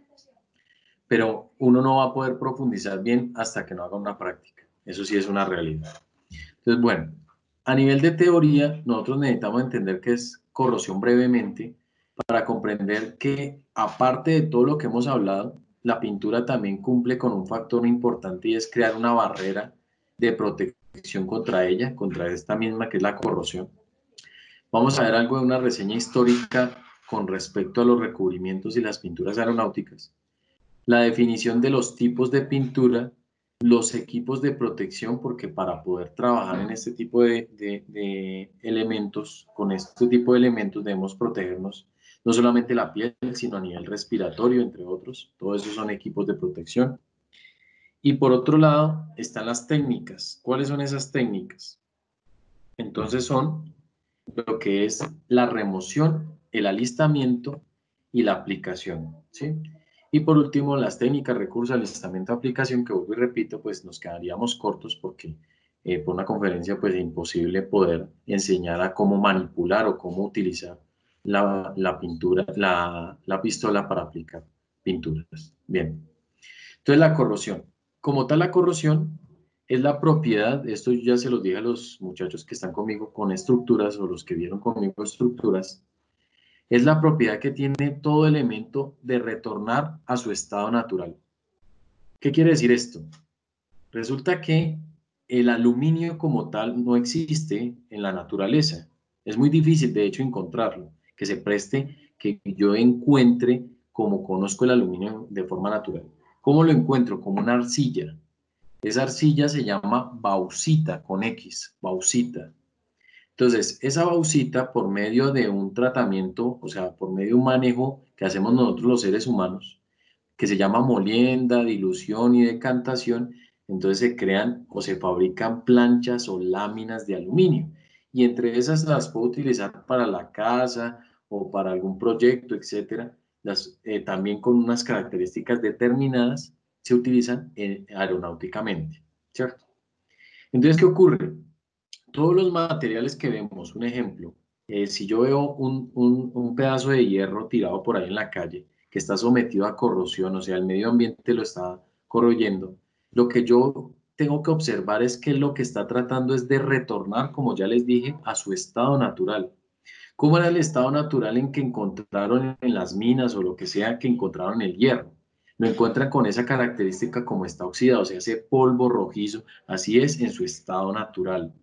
pero uno no va a poder profundizar bien hasta que no haga una práctica. Eso sí es una realidad. Entonces, bueno, a nivel de teoría, nosotros necesitamos entender qué es corrosión brevemente para comprender que aparte de todo lo que hemos hablado, la pintura también cumple con un factor importante y es crear una barrera de protección contra ella, contra esta misma que es la corrosión. Vamos a ver algo de una reseña histórica con respecto a los recubrimientos y las pinturas aeronáuticas la definición de los tipos de pintura, los equipos de protección, porque para poder trabajar en este tipo de, elementos, con este tipo de elementos debemos protegernos no solamente la piel, sino a nivel respiratorio, entre otros. Todos esos son equipos de protección. Y por otro lado están las técnicas. ¿Cuáles son esas técnicas? Entonces son lo que es la remoción, el alistamiento y la aplicación. ¿sí? Y por último, las técnicas, recursos, alistamiento, aplicación, que vuelvo y repito, pues nos quedaríamos cortos porque eh, por una conferencia pues es imposible poder enseñar a cómo manipular o cómo utilizar la, pintura, la, la, pistola para aplicar pinturas. Bien. Entonces la corrosión. Como tal, la corrosión es la propiedad, esto ya se los dije a los muchachos que están conmigo con estructuras o los que vieron conmigo estructuras, es la propiedad que tiene todo elemento de retornar a su estado natural. ¿Qué quiere decir esto? Resulta que el aluminio como tal no existe en la naturaleza. Es muy difícil, de hecho, encontrarlo, que se preste, que yo encuentre como conozco el aluminio de forma natural. ¿Cómo lo encuentro? Como una arcilla. Esa arcilla se llama bauxita, con X, bauxita. Entonces, esa bauxita, por medio de un tratamiento, o sea, por medio de un manejo que hacemos nosotros los seres humanos, que se llama molienda, dilución y decantación, entonces se crean o se fabrican planchas o láminas de aluminio. Y entre esas las puedo utilizar para la casa o para algún proyecto, etcétera. Eh, también con unas características determinadas se utilizan eh, aeronáuticamente, ¿cierto? Entonces, ¿qué ocurre? todos los materiales que vemos, un ejemplo, eh, si yo veo un, un, pedazo de hierro tirado por ahí en la calle que está sometido a corrosión, o sea, el medio ambiente lo está corroyendo, lo que yo tengo que observar es que lo que está tratando es de retornar, como ya les dije, a su estado natural. ¿Cómo era el estado natural en que encontraron en las minas o lo que sea que encontraron el hierro? Lo encuentran con esa característica como está oxidado, o sea, ese polvo rojizo, así es en su estado natural.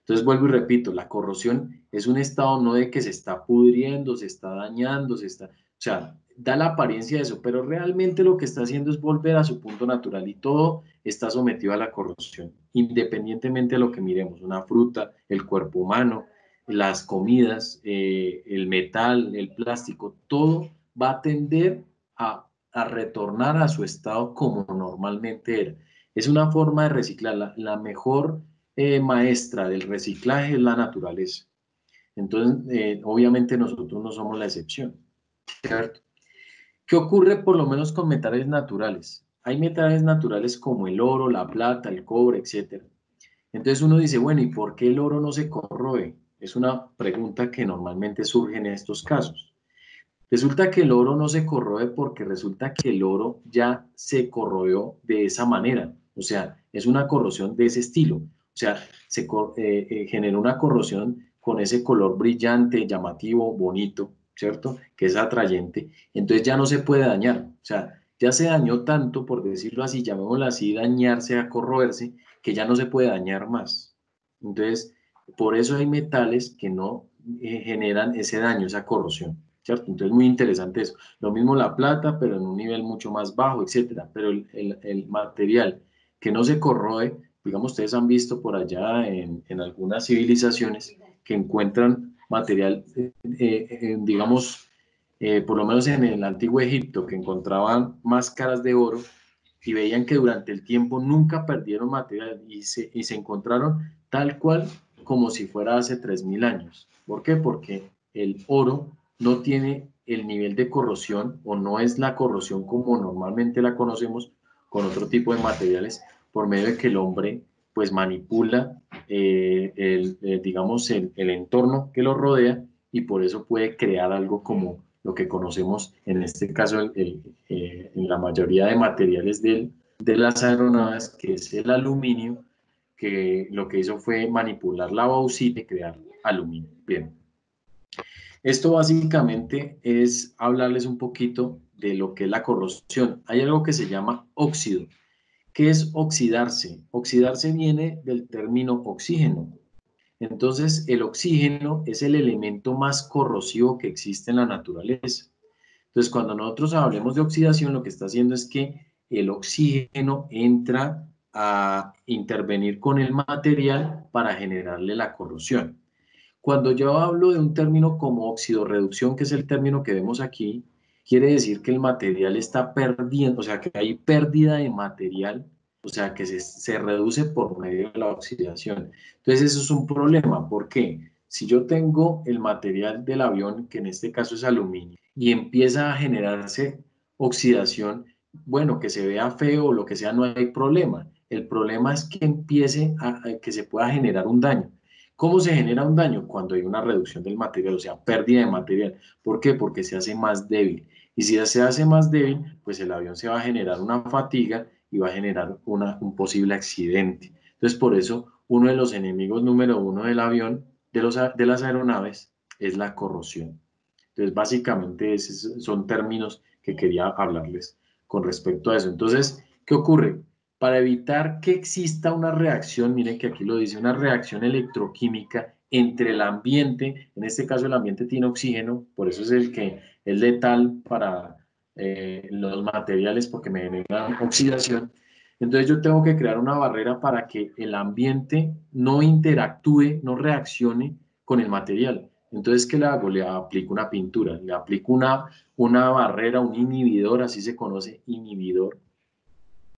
Entonces vuelvo y repito, la corrosión es un estado no de que se está pudriendo, se está dañando, se está, o sea, da la apariencia de eso, pero realmente lo que está haciendo es volver a su punto natural y todo está sometido a la corrosión, independientemente de lo que miremos, una fruta, el cuerpo humano, las comidas, eh, el metal, el plástico, todo va a tender a, retornar a su estado como normalmente era. Es una forma de reciclar. La, mejor eh, maestra del reciclaje es la naturaleza. Entonces, eh, obviamente nosotros no somos la excepción, ¿cierto? ¿Qué ocurre por lo menos con metales naturales? Hay metales naturales como el oro, la plata, el cobre, etc. Entonces uno dice, bueno, ¿y por qué el oro no se corroe? Es una pregunta que normalmente surge en estos casos. Resulta que el oro no se corroe porque resulta que el oro ya se corroyó de esa manera. O sea, es una corrosión de ese estilo. O sea, se eh, eh, genera una corrosión con ese color brillante, llamativo, bonito, ¿cierto? Que es atrayente. Entonces ya no se puede dañar. O sea, ya se dañó tanto, por decirlo así, llamémoslo así, dañarse, a corroerse, que ya no se puede dañar más. Entonces, por eso hay metales que no eh, generan ese daño, esa corrosión, ¿cierto? Entonces, muy interesante eso. Lo mismo la plata, pero en un nivel mucho más bajo, etcétera. Pero el, material que no se corroe, digamos, ustedes han visto por allá en, algunas civilizaciones que encuentran material, eh, eh, digamos, por lo menos en el antiguo Egipto, que encontraban máscaras de oro y veían que durante el tiempo nunca perdieron material y se, y se encontraron tal cual como si fuera hace 3.000 años. ¿Por qué? Porque el oro no tiene el nivel de corrosión o no es la corrosión como normalmente la conocemos con otro tipo de materiales por medio de que el hombre pues manipula eh, el, eh, digamos el, entorno que lo rodea y por eso puede crear algo como lo que conocemos en este caso eh, en la mayoría de materiales de las aeronaves que es el aluminio que lo que hizo fue manipular la bauxita y crear aluminio. Bien. Esto básicamente es hablarles un poquito de lo que es la corrosión. Hay algo que se llama óxido. ¿Qué es oxidarse? Oxidarse viene del término oxígeno. Entonces, el oxígeno es el elemento más corrosivo que existe en la naturaleza. Entonces, cuando nosotros hablemos de oxidación, lo que está haciendo es que el oxígeno entra a intervenir con el material para generarle la corrosión. Cuando yo hablo de un término como oxidorreducción, que es el término que vemos aquí, quiere decir que el material está perdiendo, o sea, que hay pérdida de material, o sea, que se, se reduce por medio de la oxidación. Entonces, eso es un problema. ¿Por qué? Si yo tengo el material del avión, que en este caso es aluminio, y empieza a generarse oxidación, bueno, que se vea feo o lo que sea, no hay problema. El problema es que empiece a, que se pueda generar un daño. ¿Cómo se genera un daño? Cuando hay una reducción del material, o sea, pérdida de material. ¿Por qué? Porque se hace más débil. Y si se hace más débil, pues el avión se va a generar una fatiga y va a generar una, un posible accidente. Entonces, por eso, uno de los enemigos número uno del avión, de, los, de las aeronaves, es la corrosión. Entonces, básicamente, esos son términos que quería hablarles con respecto a eso. Entonces, ¿qué ocurre? Para evitar que exista una reacción, miren que aquí lo dice, una reacción electroquímica entre el ambiente, en este caso el ambiente tiene oxígeno, por eso es el que es letal para eh, los materiales porque me generan oxidación. Entonces yo tengo que crear una barrera para que el ambiente no interactúe, no reaccione con el material. Entonces, ¿qué le hago? Le aplico una pintura, le aplico una, una barrera, un inhibidor, así se conoce, inhibidor,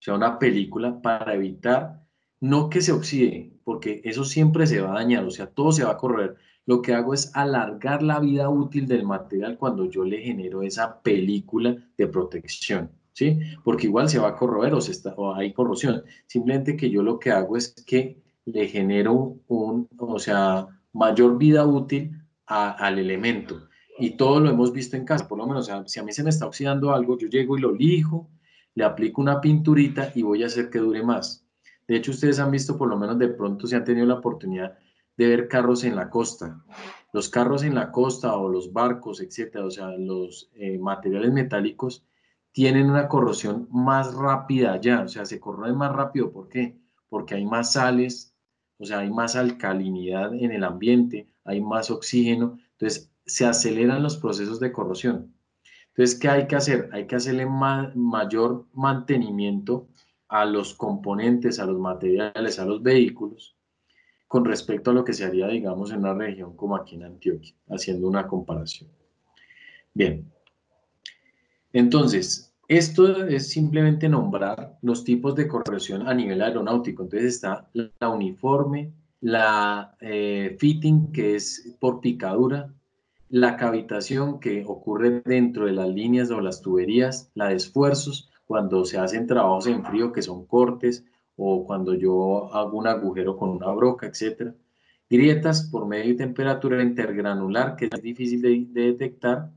sea, una película para evitar no que se oxide, porque eso siempre se va a dañar, o sea, todo se va a correr. Lo que hago es alargar la vida útil del material cuando yo le genero esa película de protección, ¿sí? Porque igual se va a corroer o, se está, hay corrosión. Simplemente que yo lo que hago es que le genero un, o sea, mayor vida útil al elemento. Y todo lo hemos visto en casa, por lo menos, o sea, si a mí se me está oxidando algo, yo llego y lo lijo, le aplico una pinturita y voy a hacer que dure más. De hecho, ustedes han visto, por lo menos de pronto, si han tenido la oportunidad de ver carros en la costa. Los carros en la costa o los barcos, etcétera, o sea, los eh, materiales metálicos tienen una corrosión más rápida ya, o sea, se corroen más rápido. ¿Por qué? Porque hay más sales, o sea, hay más alcalinidad en el ambiente, hay más oxígeno, entonces se aceleran los procesos de corrosión. Entonces, ¿qué hay que hacer? Hay que hacerle mayor mantenimiento a los componentes, a los materiales, a los vehículos, con respecto a lo que se haría, digamos, en una región como aquí en Antioquia, haciendo una comparación. Bien. Entonces, esto es simplemente nombrar los tipos de corrosión a nivel aeronáutico. Entonces está la uniforme, la eh, fitting, que es por picadura, la cavitación que ocurre dentro de las líneas o las tuberías, la de esfuerzos, cuando se hacen trabajos en frío, que son cortes, o cuando yo hago un agujero con una broca, etc. Grietas por medio de temperatura intergranular, que es difícil de, detectar,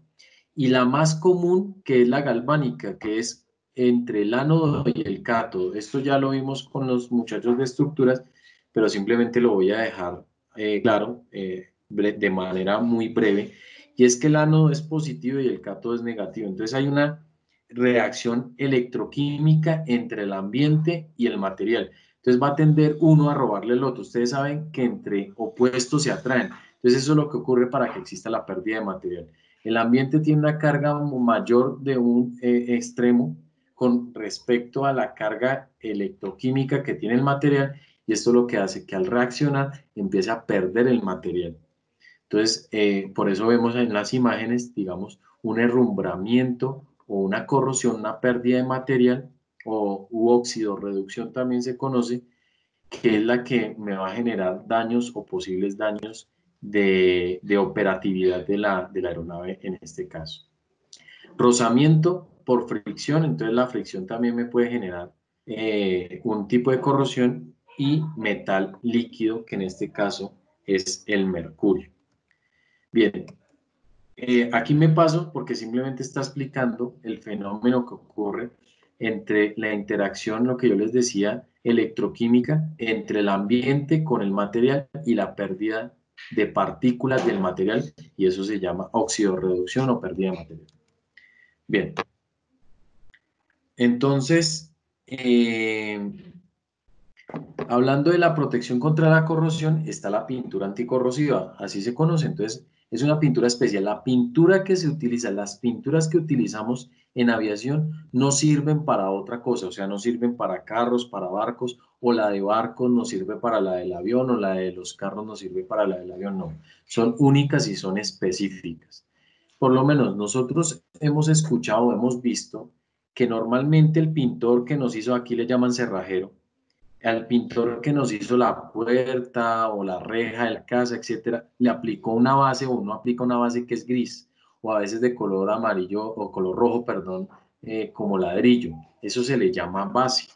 y la más común, que es la galvánica, que es entre el ánodo y el cátodo. Esto ya lo vimos con los muchachos de estructuras, pero simplemente lo voy a dejar eh, claro eh, de manera muy breve, y es que el ánodo es positivo y el cátodo es negativo. Entonces hay una reacción electroquímica entre el ambiente y el material. Entonces va a tender uno a robarle el otro. Ustedes saben que entre opuestos se atraen. Entonces eso es lo que ocurre para que exista la pérdida de material. El ambiente tiene una carga mayor de un eh, extremo con respecto a la carga electroquímica que tiene el material y esto es lo que hace que al reaccionar empiece a perder el material. Entonces, eh, por eso vemos en las imágenes, digamos, un herrumbramiento o una corrosión, una pérdida de material o óxido reducción también se conoce, que es la que me va a generar daños o posibles daños de, operatividad de la, de la aeronave en este caso. Rozamiento por fricción, entonces la fricción también me puede generar eh, un tipo de corrosión y metal líquido, que en este caso es el mercurio. Bien, eh, aquí me paso porque simplemente está explicando el fenómeno que ocurre entre la interacción, lo que yo les decía, electroquímica, entre el ambiente con el material y la pérdida de partículas del material, y eso se llama oxidorreducción o pérdida de material. Bien. Entonces, eh, hablando de la protección contra la corrosión, está la pintura anticorrosiva, así se conoce. Entonces, es una pintura especial. La pintura que se utiliza, las pinturas que utilizamos en aviación no sirven para otra cosa, o sea, no sirven para carros, para barcos, o la de barcos no sirve para la del avión, o la de los carros no sirve para la del avión, no. Son únicas y son específicas. Por lo menos nosotros hemos escuchado, hemos visto que normalmente el pintor que nos hizo aquí le llaman cerrajero, al pintor que nos hizo la puerta o la reja de la casa, etcétera, le aplicó una base o uno aplica una base que es gris o a veces de color amarillo o color rojo, perdón, eh, como ladrillo. Eso se le llama base.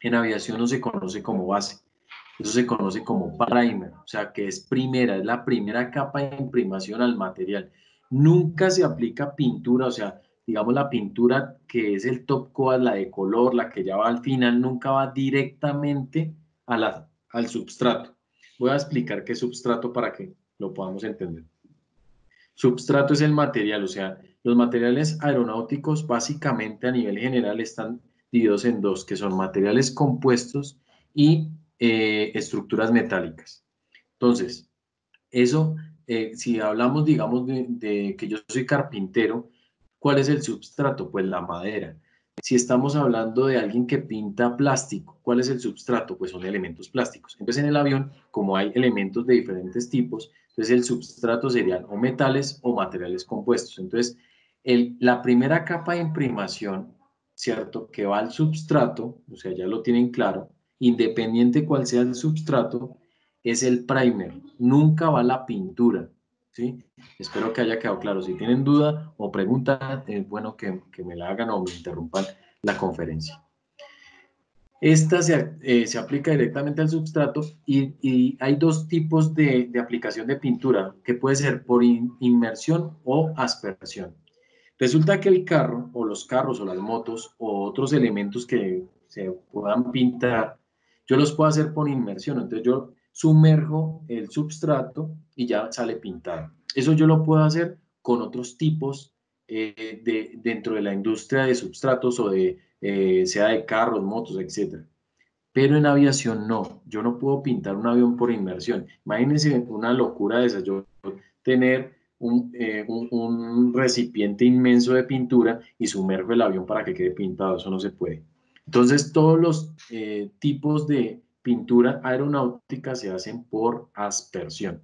En aviación no se conoce como base. Eso se conoce como primer, o sea que es primera, es la primera capa de imprimación al material. Nunca se aplica pintura, o sea, digamos, la pintura que es el top coat, la de color, la que ya va al final, nunca va directamente a la, al substrato. Voy a explicar qué substrato para que lo podamos entender. Substrato es el material, o sea, los materiales aeronáuticos básicamente a nivel general están divididos en dos, que son materiales compuestos y eh, estructuras metálicas. Entonces, eso, eh, si hablamos, digamos, de que yo soy carpintero, ¿Cuál es el substrato? Pues la madera. Si estamos hablando de alguien que pinta plástico, ¿cuál es el substrato? Pues son elementos plásticos. Entonces en el avión, como hay elementos de diferentes tipos, entonces el substrato serían o metales o materiales compuestos. Entonces, la primera capa de imprimación, ¿cierto? Que va al substrato, o sea, ya lo tienen claro, independiente cuál sea el substrato, es el primer. Nunca va la pintura. ¿Sí? Espero que haya quedado claro. Si tienen duda o pregunta, es bueno que, me la hagan o me interrumpan la conferencia. Esta se, eh, aplica directamente al substrato y, hay dos tipos de, aplicación de pintura, que puede ser por inmersión o aspersión. Resulta que el carro o los carros o las motos o otros elementos que se puedan pintar, yo los puedo hacer por inmersión. Entonces yo sumerjo el substrato y ya sale pintado. Eso yo lo puedo hacer con otros tipos eh, de, dentro de la industria de substratos o de, eh, sea de carros, motos, etc. Pero en aviación no, yo no puedo pintar un avión por inmersión. Imagínense una locura de esa, yo tener un, eh, un- un recipiente inmenso de pintura y sumerjo el avión para que quede pintado, eso no se puede. Entonces, todos los tipos de pintura aeronáutica se hacen por aspersión.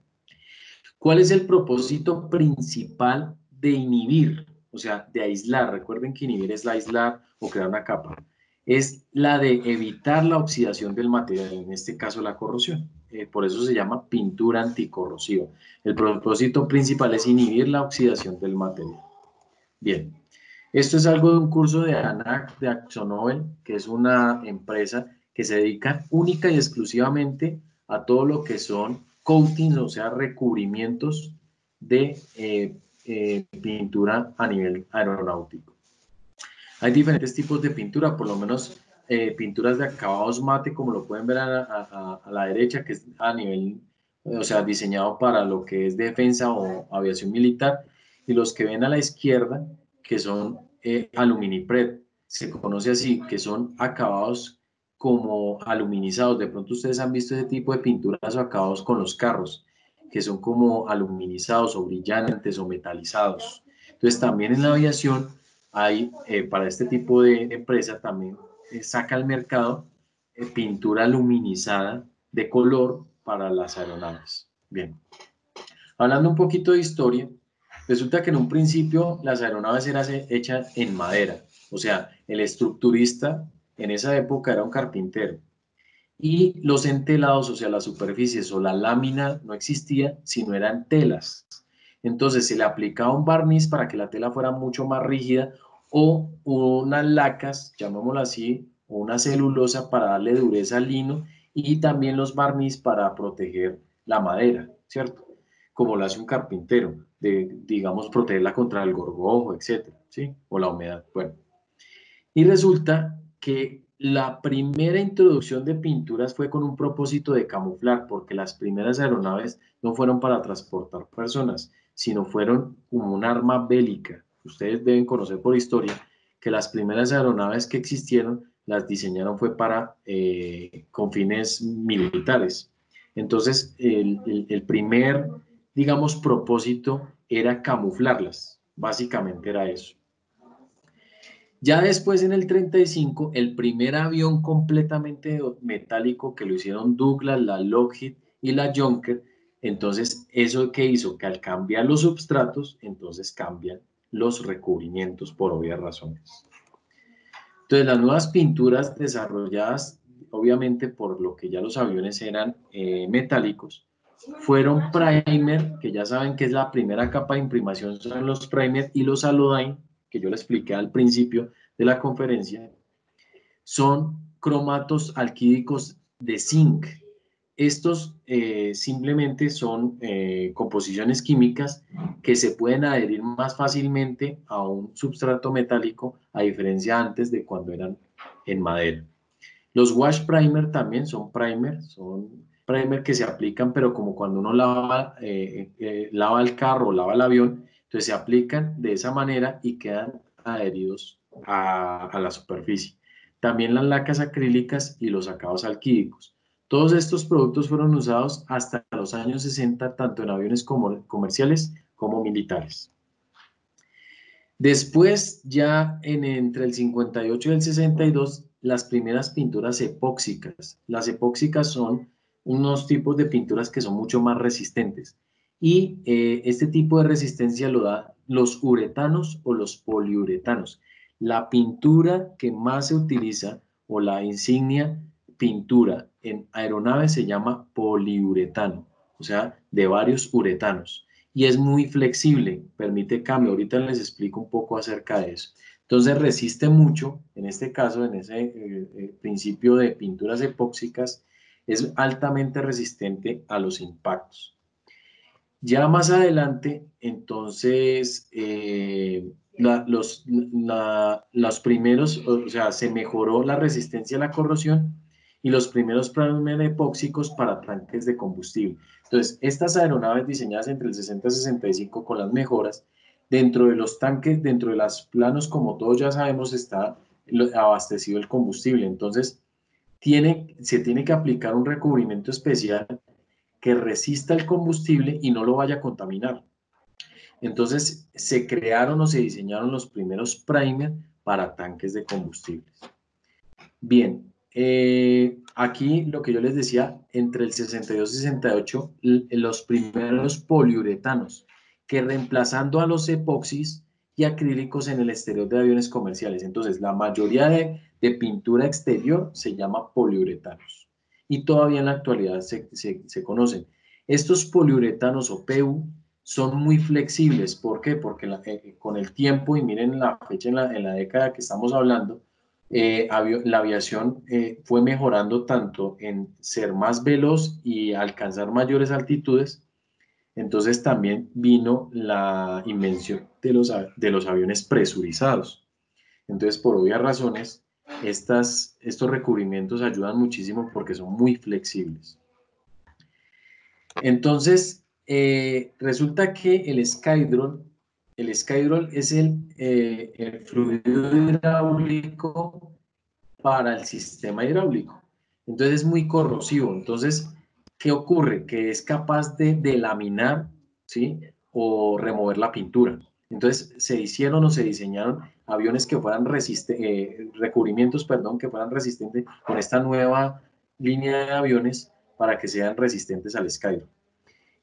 ¿Cuál es el propósito principal de inhibir? O sea, de aislar. Recuerden que inhibir es la aislar o crear una capa. Es la de evitar la oxidación del material, en este caso la corrosión. Eh, por eso se llama pintura anticorrosiva. El propósito principal es inhibir la oxidación del material. Bien, esto es algo de un curso de ANAC de AxoNobel, que es una empresa que se dedica única y exclusivamente a todo lo que son coatings, o sea, recubrimientos de eh, eh, pintura a nivel aeronáutico. Hay diferentes tipos de pintura, por lo menos eh, pinturas de acabados mate, como lo pueden ver a, a- a la derecha, que es a nivel, o sea, diseñado para lo que es defensa o aviación militar, y los que ven a la izquierda, que son eh, aluminipred, se conoce así, que son acabados como aluminizados. De pronto ustedes han visto ese tipo de pinturas o acabados con los carros, que son como aluminizados o brillantes o metalizados. Entonces también en la aviación hay, eh, para este tipo de empresa también eh, saca al mercado eh, pintura aluminizada de color para las aeronaves. Bien. Hablando un poquito de historia, resulta que en un principio las aeronaves eran hechas en madera, o sea, el estructurista en esa época era un carpintero. Y los entelados, o sea, las superficies o la lámina no existía, sino eran telas. Entonces se le aplicaba un barniz para que la tela fuera mucho más rígida o unas lacas, llamémoslo así, o una celulosa para darle dureza al lino y también los barniz para proteger la madera, ¿cierto? Como lo hace un carpintero, de, digamos, protegerla contra el gorgojo, etcétera, ¿sí? O la humedad, bueno. Y resulta que la primera introducción de pinturas fue con un propósito de camuflar, porque las primeras aeronaves no fueron para transportar personas, sino fueron como un arma bélica. Ustedes deben conocer por historia que las primeras aeronaves que existieron las diseñaron fue para eh, con fines militares. Entonces, el, el, el primer, digamos, propósito era camuflarlas. Básicamente era eso. Ya después, en el 35, el primer avión completamente metálico que lo hicieron Douglas, la Lockheed y la Junker, entonces, ¿eso qué hizo? Que al cambiar los substratos, entonces cambian los recubrimientos por obvias razones. Entonces, las nuevas pinturas desarrolladas, obviamente por lo que ya los aviones eran eh, metálicos, fueron primer, que ya saben que es la primera capa de imprimación, son los primer y los alodyne, que yo le expliqué al principio de la conferencia, son cromatos alquídicos de zinc. Estos eh, simplemente son eh, composiciones químicas que se pueden adherir más fácilmente a un substrato metálico, a diferencia antes de cuando eran en madera. Los wash primer también son primer, son primer que se aplican, pero como cuando uno lava, eh, lava el carro lava el avión, entonces se aplican de esa manera y quedan adheridos a, la superficie. También las lacas acrílicas y los acabados alquídicos. Todos estos productos fueron usados hasta los años 60, tanto en aviones como comerciales como militares. Después, ya en, entre el 58 y el 62, las primeras pinturas epóxicas. Las epóxicas son unos tipos de pinturas que son mucho más resistentes. Y eh, este tipo de resistencia lo da los uretanos o los poliuretanos. La pintura que más se utiliza o la insignia pintura en aeronaves se llama poliuretano, o sea, de varios uretanos. Y es muy flexible, permite cambio. Ahorita les explico un poco acerca de eso. Entonces resiste mucho, en este caso, en ese eh, eh, principio de pinturas epóxicas, es altamente resistente a los impactos. Ya más adelante, entonces, eh, los, los primeros, o sea, se mejoró la resistencia a la corrosión y los primeros primer epóxicos para tanques de combustible. Entonces, estas aeronaves diseñadas entre el 60 y 65 con las mejoras, dentro de los tanques, dentro de los planos, como todos ya sabemos, está abastecido el combustible. Entonces, tiene, se tiene que aplicar un recubrimiento especial que resista el combustible y no lo vaya a contaminar. Entonces se crearon o se diseñaron los primeros primer para tanques de combustibles. Bien, eh, aquí lo que yo les decía, entre el 62 y 68, los primeros poliuretanos, que reemplazando a los epoxis y acrílicos en el exterior de aviones comerciales. Entonces, la mayoría de, pintura exterior se llama poliuretanos y todavía en la actualidad se, conocen. Estos poliuretanos o PU son muy flexibles. ¿Por qué? Porque eh, con el tiempo, y miren la fecha en la, en la década que estamos hablando, eh, la aviación eh, fue mejorando tanto en ser más veloz y alcanzar mayores altitudes, entonces también vino la invención de los, de los aviones presurizados. Entonces, por obvias razones, estos recubrimientos ayudan muchísimo porque son muy flexibles. Entonces, eh, resulta que el Skydrol, el es el, eh, el fluido hidráulico para el sistema hidráulico. Entonces es muy corrosivo. Entonces, ¿qué ocurre? Que es capaz de, de laminar, ¿sí? O remover la pintura. Entonces, se hicieron o se diseñaron aviones que fueran resistentes, eh, recubrimientos, perdón, que fueran resistentes con esta nueva línea de aviones para que sean resistentes al Skydrol.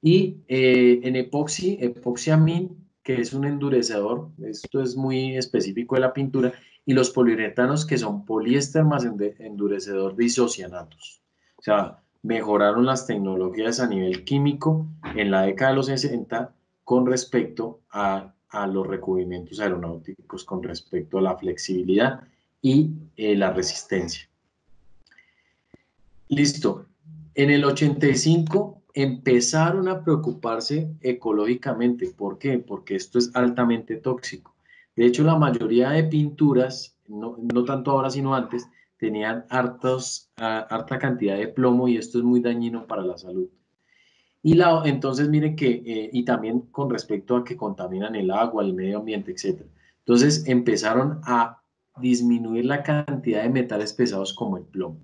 Y eh, en epoxi, epoxiamin, que es un endurecedor, esto es muy específico de la pintura, y los poliuretanos, que son poliéster más endurecedor de isocianatos. O sea, mejoraron las tecnologías a nivel químico en la década de los 60 con respecto a, los recubrimientos aeronáuticos, con respecto a la flexibilidad y eh, la resistencia. Listo. En el 85 empezaron a preocuparse ecológicamente. ¿Por qué? Porque esto es altamente tóxico. De hecho, la mayoría de pinturas, no, no tanto ahora sino antes, tenían hartos, harta cantidad de plomo y esto es muy dañino para la salud. Y entonces, miren que, eh, y también con respecto a que contaminan el agua, el medio ambiente, etc. Entonces empezaron a disminuir la cantidad de metales pesados como el plomo.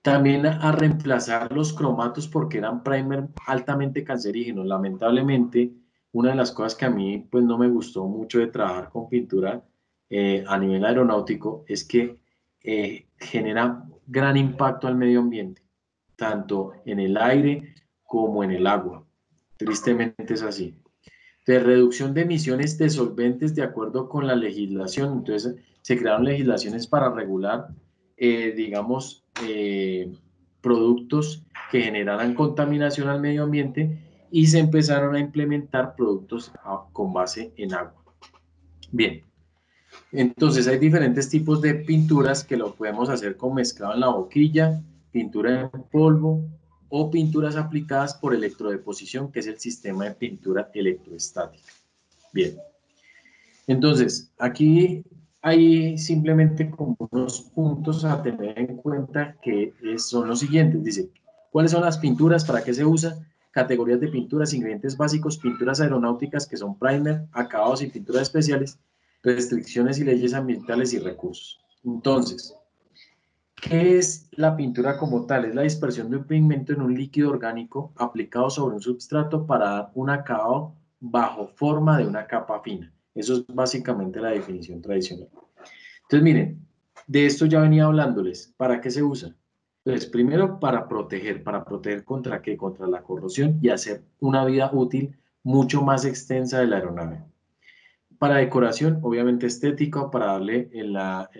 También a reemplazar los cromatos porque eran primer altamente cancerígenos. Lamentablemente, una de las cosas que a mí pues no me gustó mucho de trabajar con pintura eh, a nivel aeronáutico es que eh, genera gran impacto al medio ambiente, tanto en el aire como en el agua. Tristemente es así. De reducción de emisiones de solventes de acuerdo con la legislación. Entonces, se crearon legislaciones para regular, eh, digamos, eh, productos que generaran contaminación al medio ambiente y se empezaron a implementar productos con base en agua. Bien, entonces hay diferentes tipos de pinturas que lo podemos hacer con mezclado en la boquilla, pintura en polvo o pinturas aplicadas por electrodeposición, que es el sistema de pintura electroestática. Bien. Entonces, aquí hay simplemente como unos puntos a tener en cuenta que son los siguientes. Dice, ¿cuáles son las pinturas? ¿Para qué se usa? Categorías de pinturas, ingredientes básicos, pinturas aeronáuticas que son primer, acabados y pinturas especiales, restricciones y leyes ambientales y recursos. Entonces, ¿qué es la pintura como tal? Es la dispersión de un pigmento en un líquido orgánico aplicado sobre un substrato para dar un acabado bajo forma de una capa fina. Eso es básicamente la definición tradicional. Entonces, miren, de esto ya venía hablándoles. ¿Para qué se usa? Pues primero para proteger, para proteger contra qué? Contra la corrosión y hacer una vida útil mucho más extensa de la aeronave para decoración, obviamente estética, para darle en la,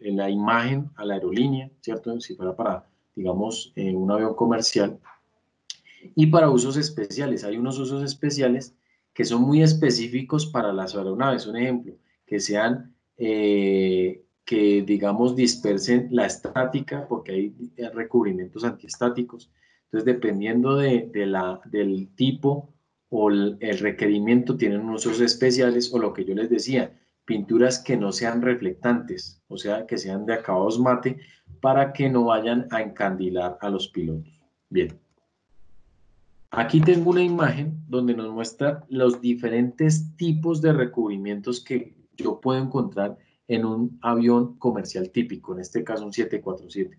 la, imagen a la aerolínea, ¿cierto? Si fuera para, digamos, eh, un avión comercial. Y para usos especiales, hay unos usos especiales que son muy específicos para las aeronaves. Un ejemplo, que sean, eh, que digamos, dispersen la estática, porque hay recubrimientos antiestáticos. Entonces, dependiendo de, de la, del tipo o el, requerimiento tienen usos especiales o lo que yo les decía, pinturas que no sean reflectantes, o sea, que sean de acabados mate para que no vayan a encandilar a los pilotos. Bien. Aquí tengo una imagen donde nos muestra los diferentes tipos de recubrimientos que yo puedo encontrar en un avión comercial típico, en este caso un 747.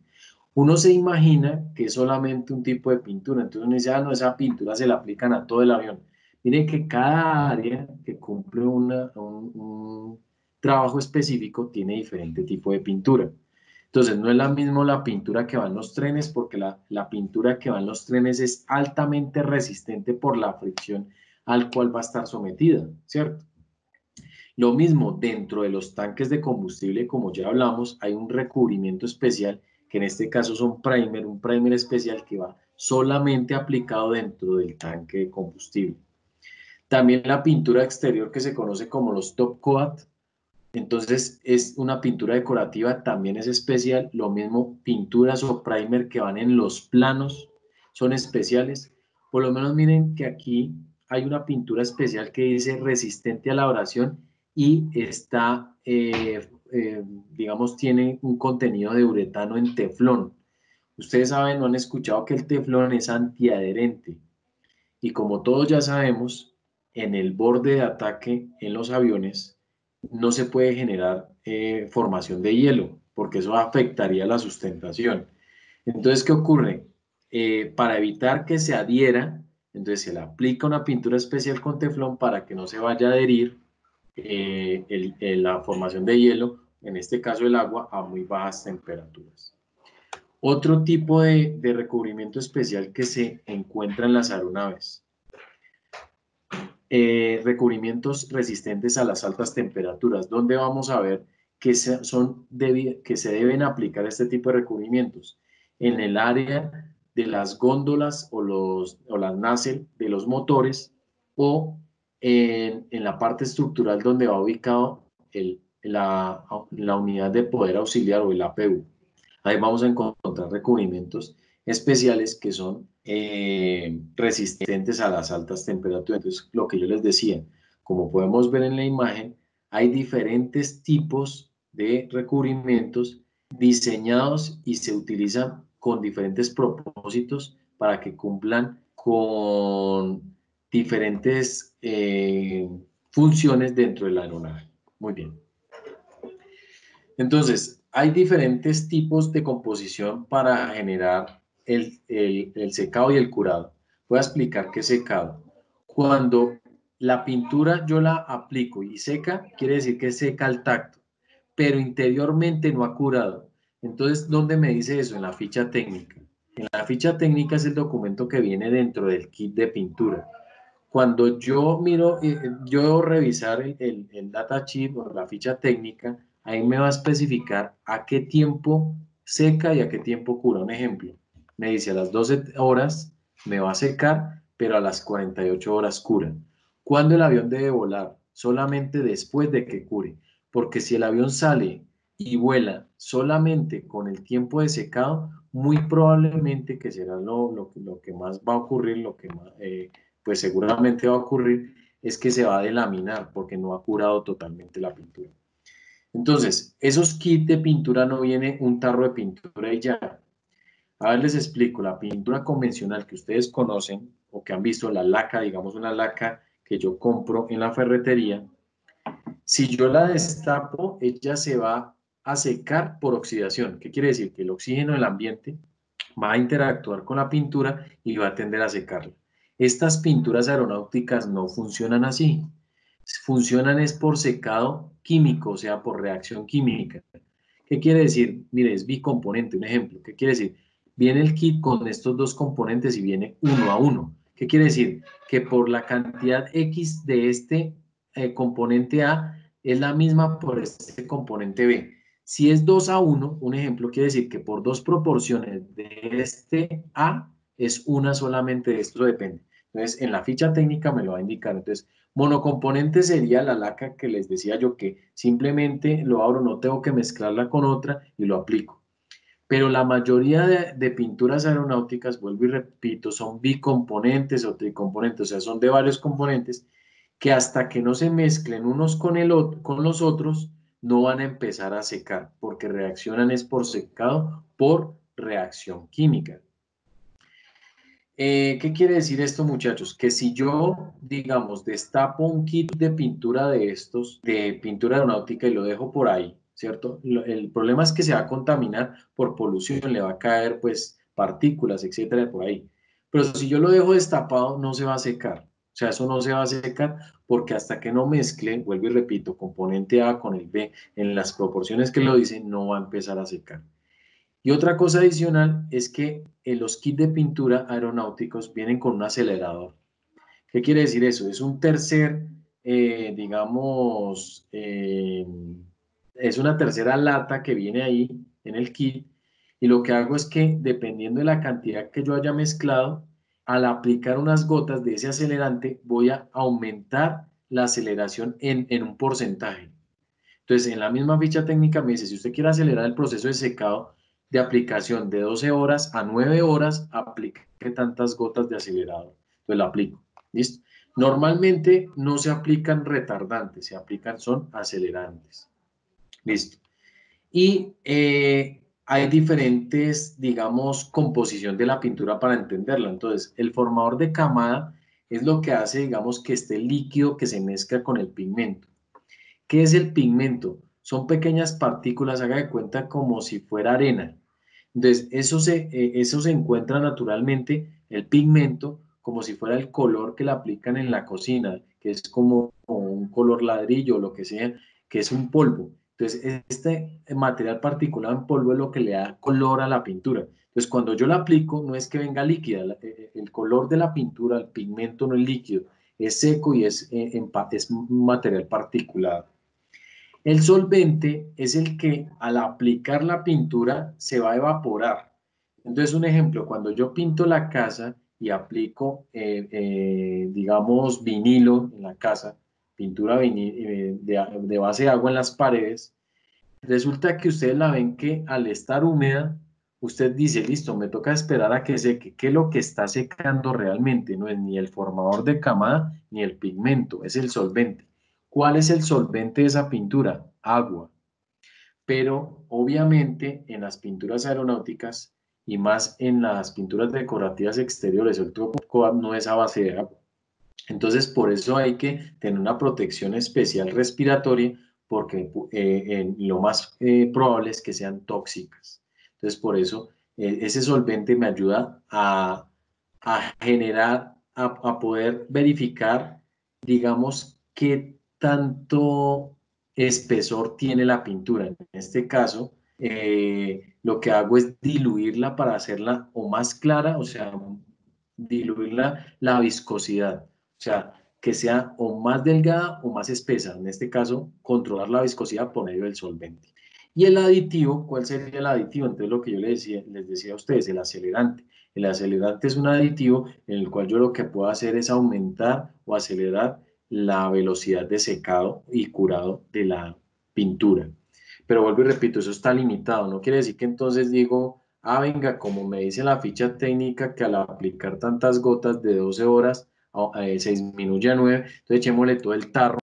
Uno se imagina que es solamente un tipo de pintura, entonces uno dice, ah, no, esa pintura se la aplican a todo el avión, Miren que cada área que cumple un, trabajo específico tiene diferente tipo de pintura. Entonces, no es la misma la pintura que va en los trenes, porque la, pintura que va en los trenes es altamente resistente por la fricción al cual va a estar sometida, ¿cierto? Lo mismo, dentro de los tanques de combustible, como ya hablamos, hay un recubrimiento especial, que en este caso son primer, un primer especial que va solamente aplicado dentro del tanque de combustible. También la pintura exterior que se conoce como los top coat, entonces es una pintura decorativa, también es especial. Lo mismo, pinturas o primer que van en los planos son especiales. Por lo menos miren que aquí hay una pintura especial que dice resistente a la abrasión y está, eh, eh, digamos, tiene un contenido de uretano en teflón. Ustedes saben, no han escuchado que el teflón es antiadherente. Y como todos ya sabemos, en el borde de ataque en los aviones, no se puede generar eh, formación de hielo, porque eso afectaría la sustentación. Entonces, ¿qué ocurre? Eh, para evitar que se adhiera, entonces se le aplica una pintura especial con teflón para que no se vaya a adherir eh, la formación de hielo, en este caso el agua, a muy bajas temperaturas. Otro tipo de, recubrimiento especial que se encuentra en las aeronaves eh, recubrimientos resistentes a las altas temperaturas, donde vamos a ver que se, son que se deben aplicar este tipo de recubrimientos en el área de las góndolas o, las nacel de los motores o en, la parte estructural donde va ubicado el, la, la unidad de poder auxiliar o el APU. Ahí vamos a encontrar recubrimientos especiales que son eh, resistentes a las altas temperaturas. Entonces, lo que yo les decía, como podemos ver en la imagen, hay diferentes tipos de recubrimientos diseñados y se utilizan con diferentes propósitos para que cumplan con diferentes eh, funciones dentro de la aeronave. Muy bien. Entonces, hay diferentes tipos de composición para generar el, secado y el curado. Voy a explicar qué secado. Cuando la pintura yo la aplico y seca, quiere decir que seca al tacto, pero interiormente no ha curado. Entonces, ¿dónde me dice eso? En la ficha técnica. En la ficha técnica es el documento que viene dentro del kit de pintura. Cuando yo miro, eh, yo debo revisar el, el, el data sheet o la ficha técnica, ahí me va a especificar a qué tiempo seca y a qué tiempo cura. Un ejemplo, me dice a las 12 horas me va a secar, pero a las 48 horas cura. ¿Cuándo el avión debe volar? Solamente después de que cure, porque si el avión sale y vuela solamente con el tiempo de secado, muy probablemente que será lo, que más va a ocurrir, lo que más, eh, pues seguramente va a ocurrir, es que se va a delaminar porque no ha curado totalmente la pintura. Entonces, esos kits de pintura no viene un tarro de pintura y ya. A ver, les explico, la pintura convencional que ustedes conocen o que han visto, la laca, digamos una laca que yo compro en la ferretería, si yo la destapo, ella se va a secar por oxidación. ¿Qué quiere decir? Que el oxígeno del ambiente va a interactuar con la pintura y va a tender a secarla. Estas pinturas aeronáuticas no funcionan así. Funcionan es por secado químico, o sea, por reacción química. ¿Qué quiere decir? Mire, es bicomponente, un ejemplo. ¿Qué quiere decir? viene el kit con estos dos componentes y viene uno a uno. ¿Qué quiere decir? Que por la cantidad X de este eh, componente A es la misma por este componente B. Si es 2 a 1, un ejemplo quiere decir que por dos proporciones de este A es una solamente esto depende. Entonces, en la ficha técnica me lo va a indicar. Entonces, monocomponente sería la laca que les decía yo que simplemente lo abro, no tengo que mezclarla con otra y lo aplico pero la mayoría de, pinturas aeronáuticas, vuelvo y repito, son bicomponentes o tricomponentes, o sea, son de varios componentes que hasta que no se mezclen unos con, el, con los otros, no van a empezar a secar, porque reaccionan es por secado, por reacción química. Eh, ¿Qué quiere decir esto, muchachos? Que si yo, digamos, destapo un kit de pintura de estos, de pintura aeronáutica y lo dejo por ahí, ¿cierto? El problema es que se va a contaminar por polución, le va a caer pues partículas, etcétera, por ahí. Pero si yo lo dejo destapado, no se va a secar. O sea, eso no se va a secar porque hasta que no mezcle, vuelvo y repito, componente A con el B en las proporciones que lo dicen, no va a empezar a secar. Y otra cosa adicional es que en los kits de pintura aeronáuticos vienen con un acelerador. ¿Qué quiere decir eso? Es un tercer, eh, digamos, eh, es una tercera lata que viene ahí en el kit y lo que hago es que dependiendo de la cantidad que yo haya mezclado, al aplicar unas gotas de ese acelerante voy a aumentar la aceleración en, en un porcentaje. Entonces, en la misma ficha técnica me dice, si usted quiere acelerar el proceso de secado de aplicación de 12 horas a 9 horas, aplique tantas gotas de acelerador. Entonces, lo aplico. ¿Listo? Normalmente no se aplican retardantes, se aplican son acelerantes. Listo. Y eh, hay diferentes, digamos, composición de la pintura para entenderla. Entonces, el formador de camada es lo que hace, digamos, que este líquido que se mezcla con el pigmento. ¿Qué es el pigmento? Son pequeñas partículas, haga de cuenta como si fuera arena. Entonces, eso se, eh, se encuentra naturalmente, el pigmento, como si fuera el color que le aplican en la cocina, que es como un color ladrillo o lo que sea, que es un polvo. Entonces, este material particulado en polvo es lo que le da color a la pintura. Entonces, cuando yo la aplico, no es que venga líquida, eh, eh, el color de la pintura, el pigmento no es líquido, es seco y es, eh, es material particulado. El solvente es el que al aplicar la pintura se va a evaporar. Entonces, un ejemplo, cuando yo pinto la casa y aplico, digamos, vinilo en la casa, pintura eh, de, base de agua en las paredes, resulta que ustedes la ven que al estar húmeda, usted dice, listo, me toca esperar a que seque. ¿Qué es lo que está secando realmente? No es ni el formador de camada ni el pigmento, es el solvente. ¿Cuál es el solvente de esa pintura? Agua. Pero obviamente en las pinturas aeronáuticas y más en las pinturas decorativas exteriores, el top no es a base de agua. Entonces, por eso hay que tener una protección especial respiratoria, porque eh, lo más eh, probable es que sean tóxicas. Entonces, por eso eh, ese solvente me ayuda a, generar, a, a, poder verificar, digamos, qué tanto espesor tiene la pintura. En este caso, lo que hago es diluirla para hacerla o más clara, o sea, diluirla la viscosidad. O sea, que sea o más delgada o más espesa. En este caso, controlar la viscosidad por medio del solvente. Y el aditivo, ¿cuál sería el aditivo? Entonces, lo que yo les decía, les decía a ustedes, el acelerante. El acelerante es un aditivo en el cual yo lo que puedo hacer es aumentar o acelerar la velocidad de secado y curado de la pintura. Pero vuelvo y repito, eso está limitado. No quiere decir que entonces digo, ah, venga, como me dice la ficha técnica, que al aplicar tantas gotas de 12 horas, se disminuye a 9, entonces echémosle todo el tarro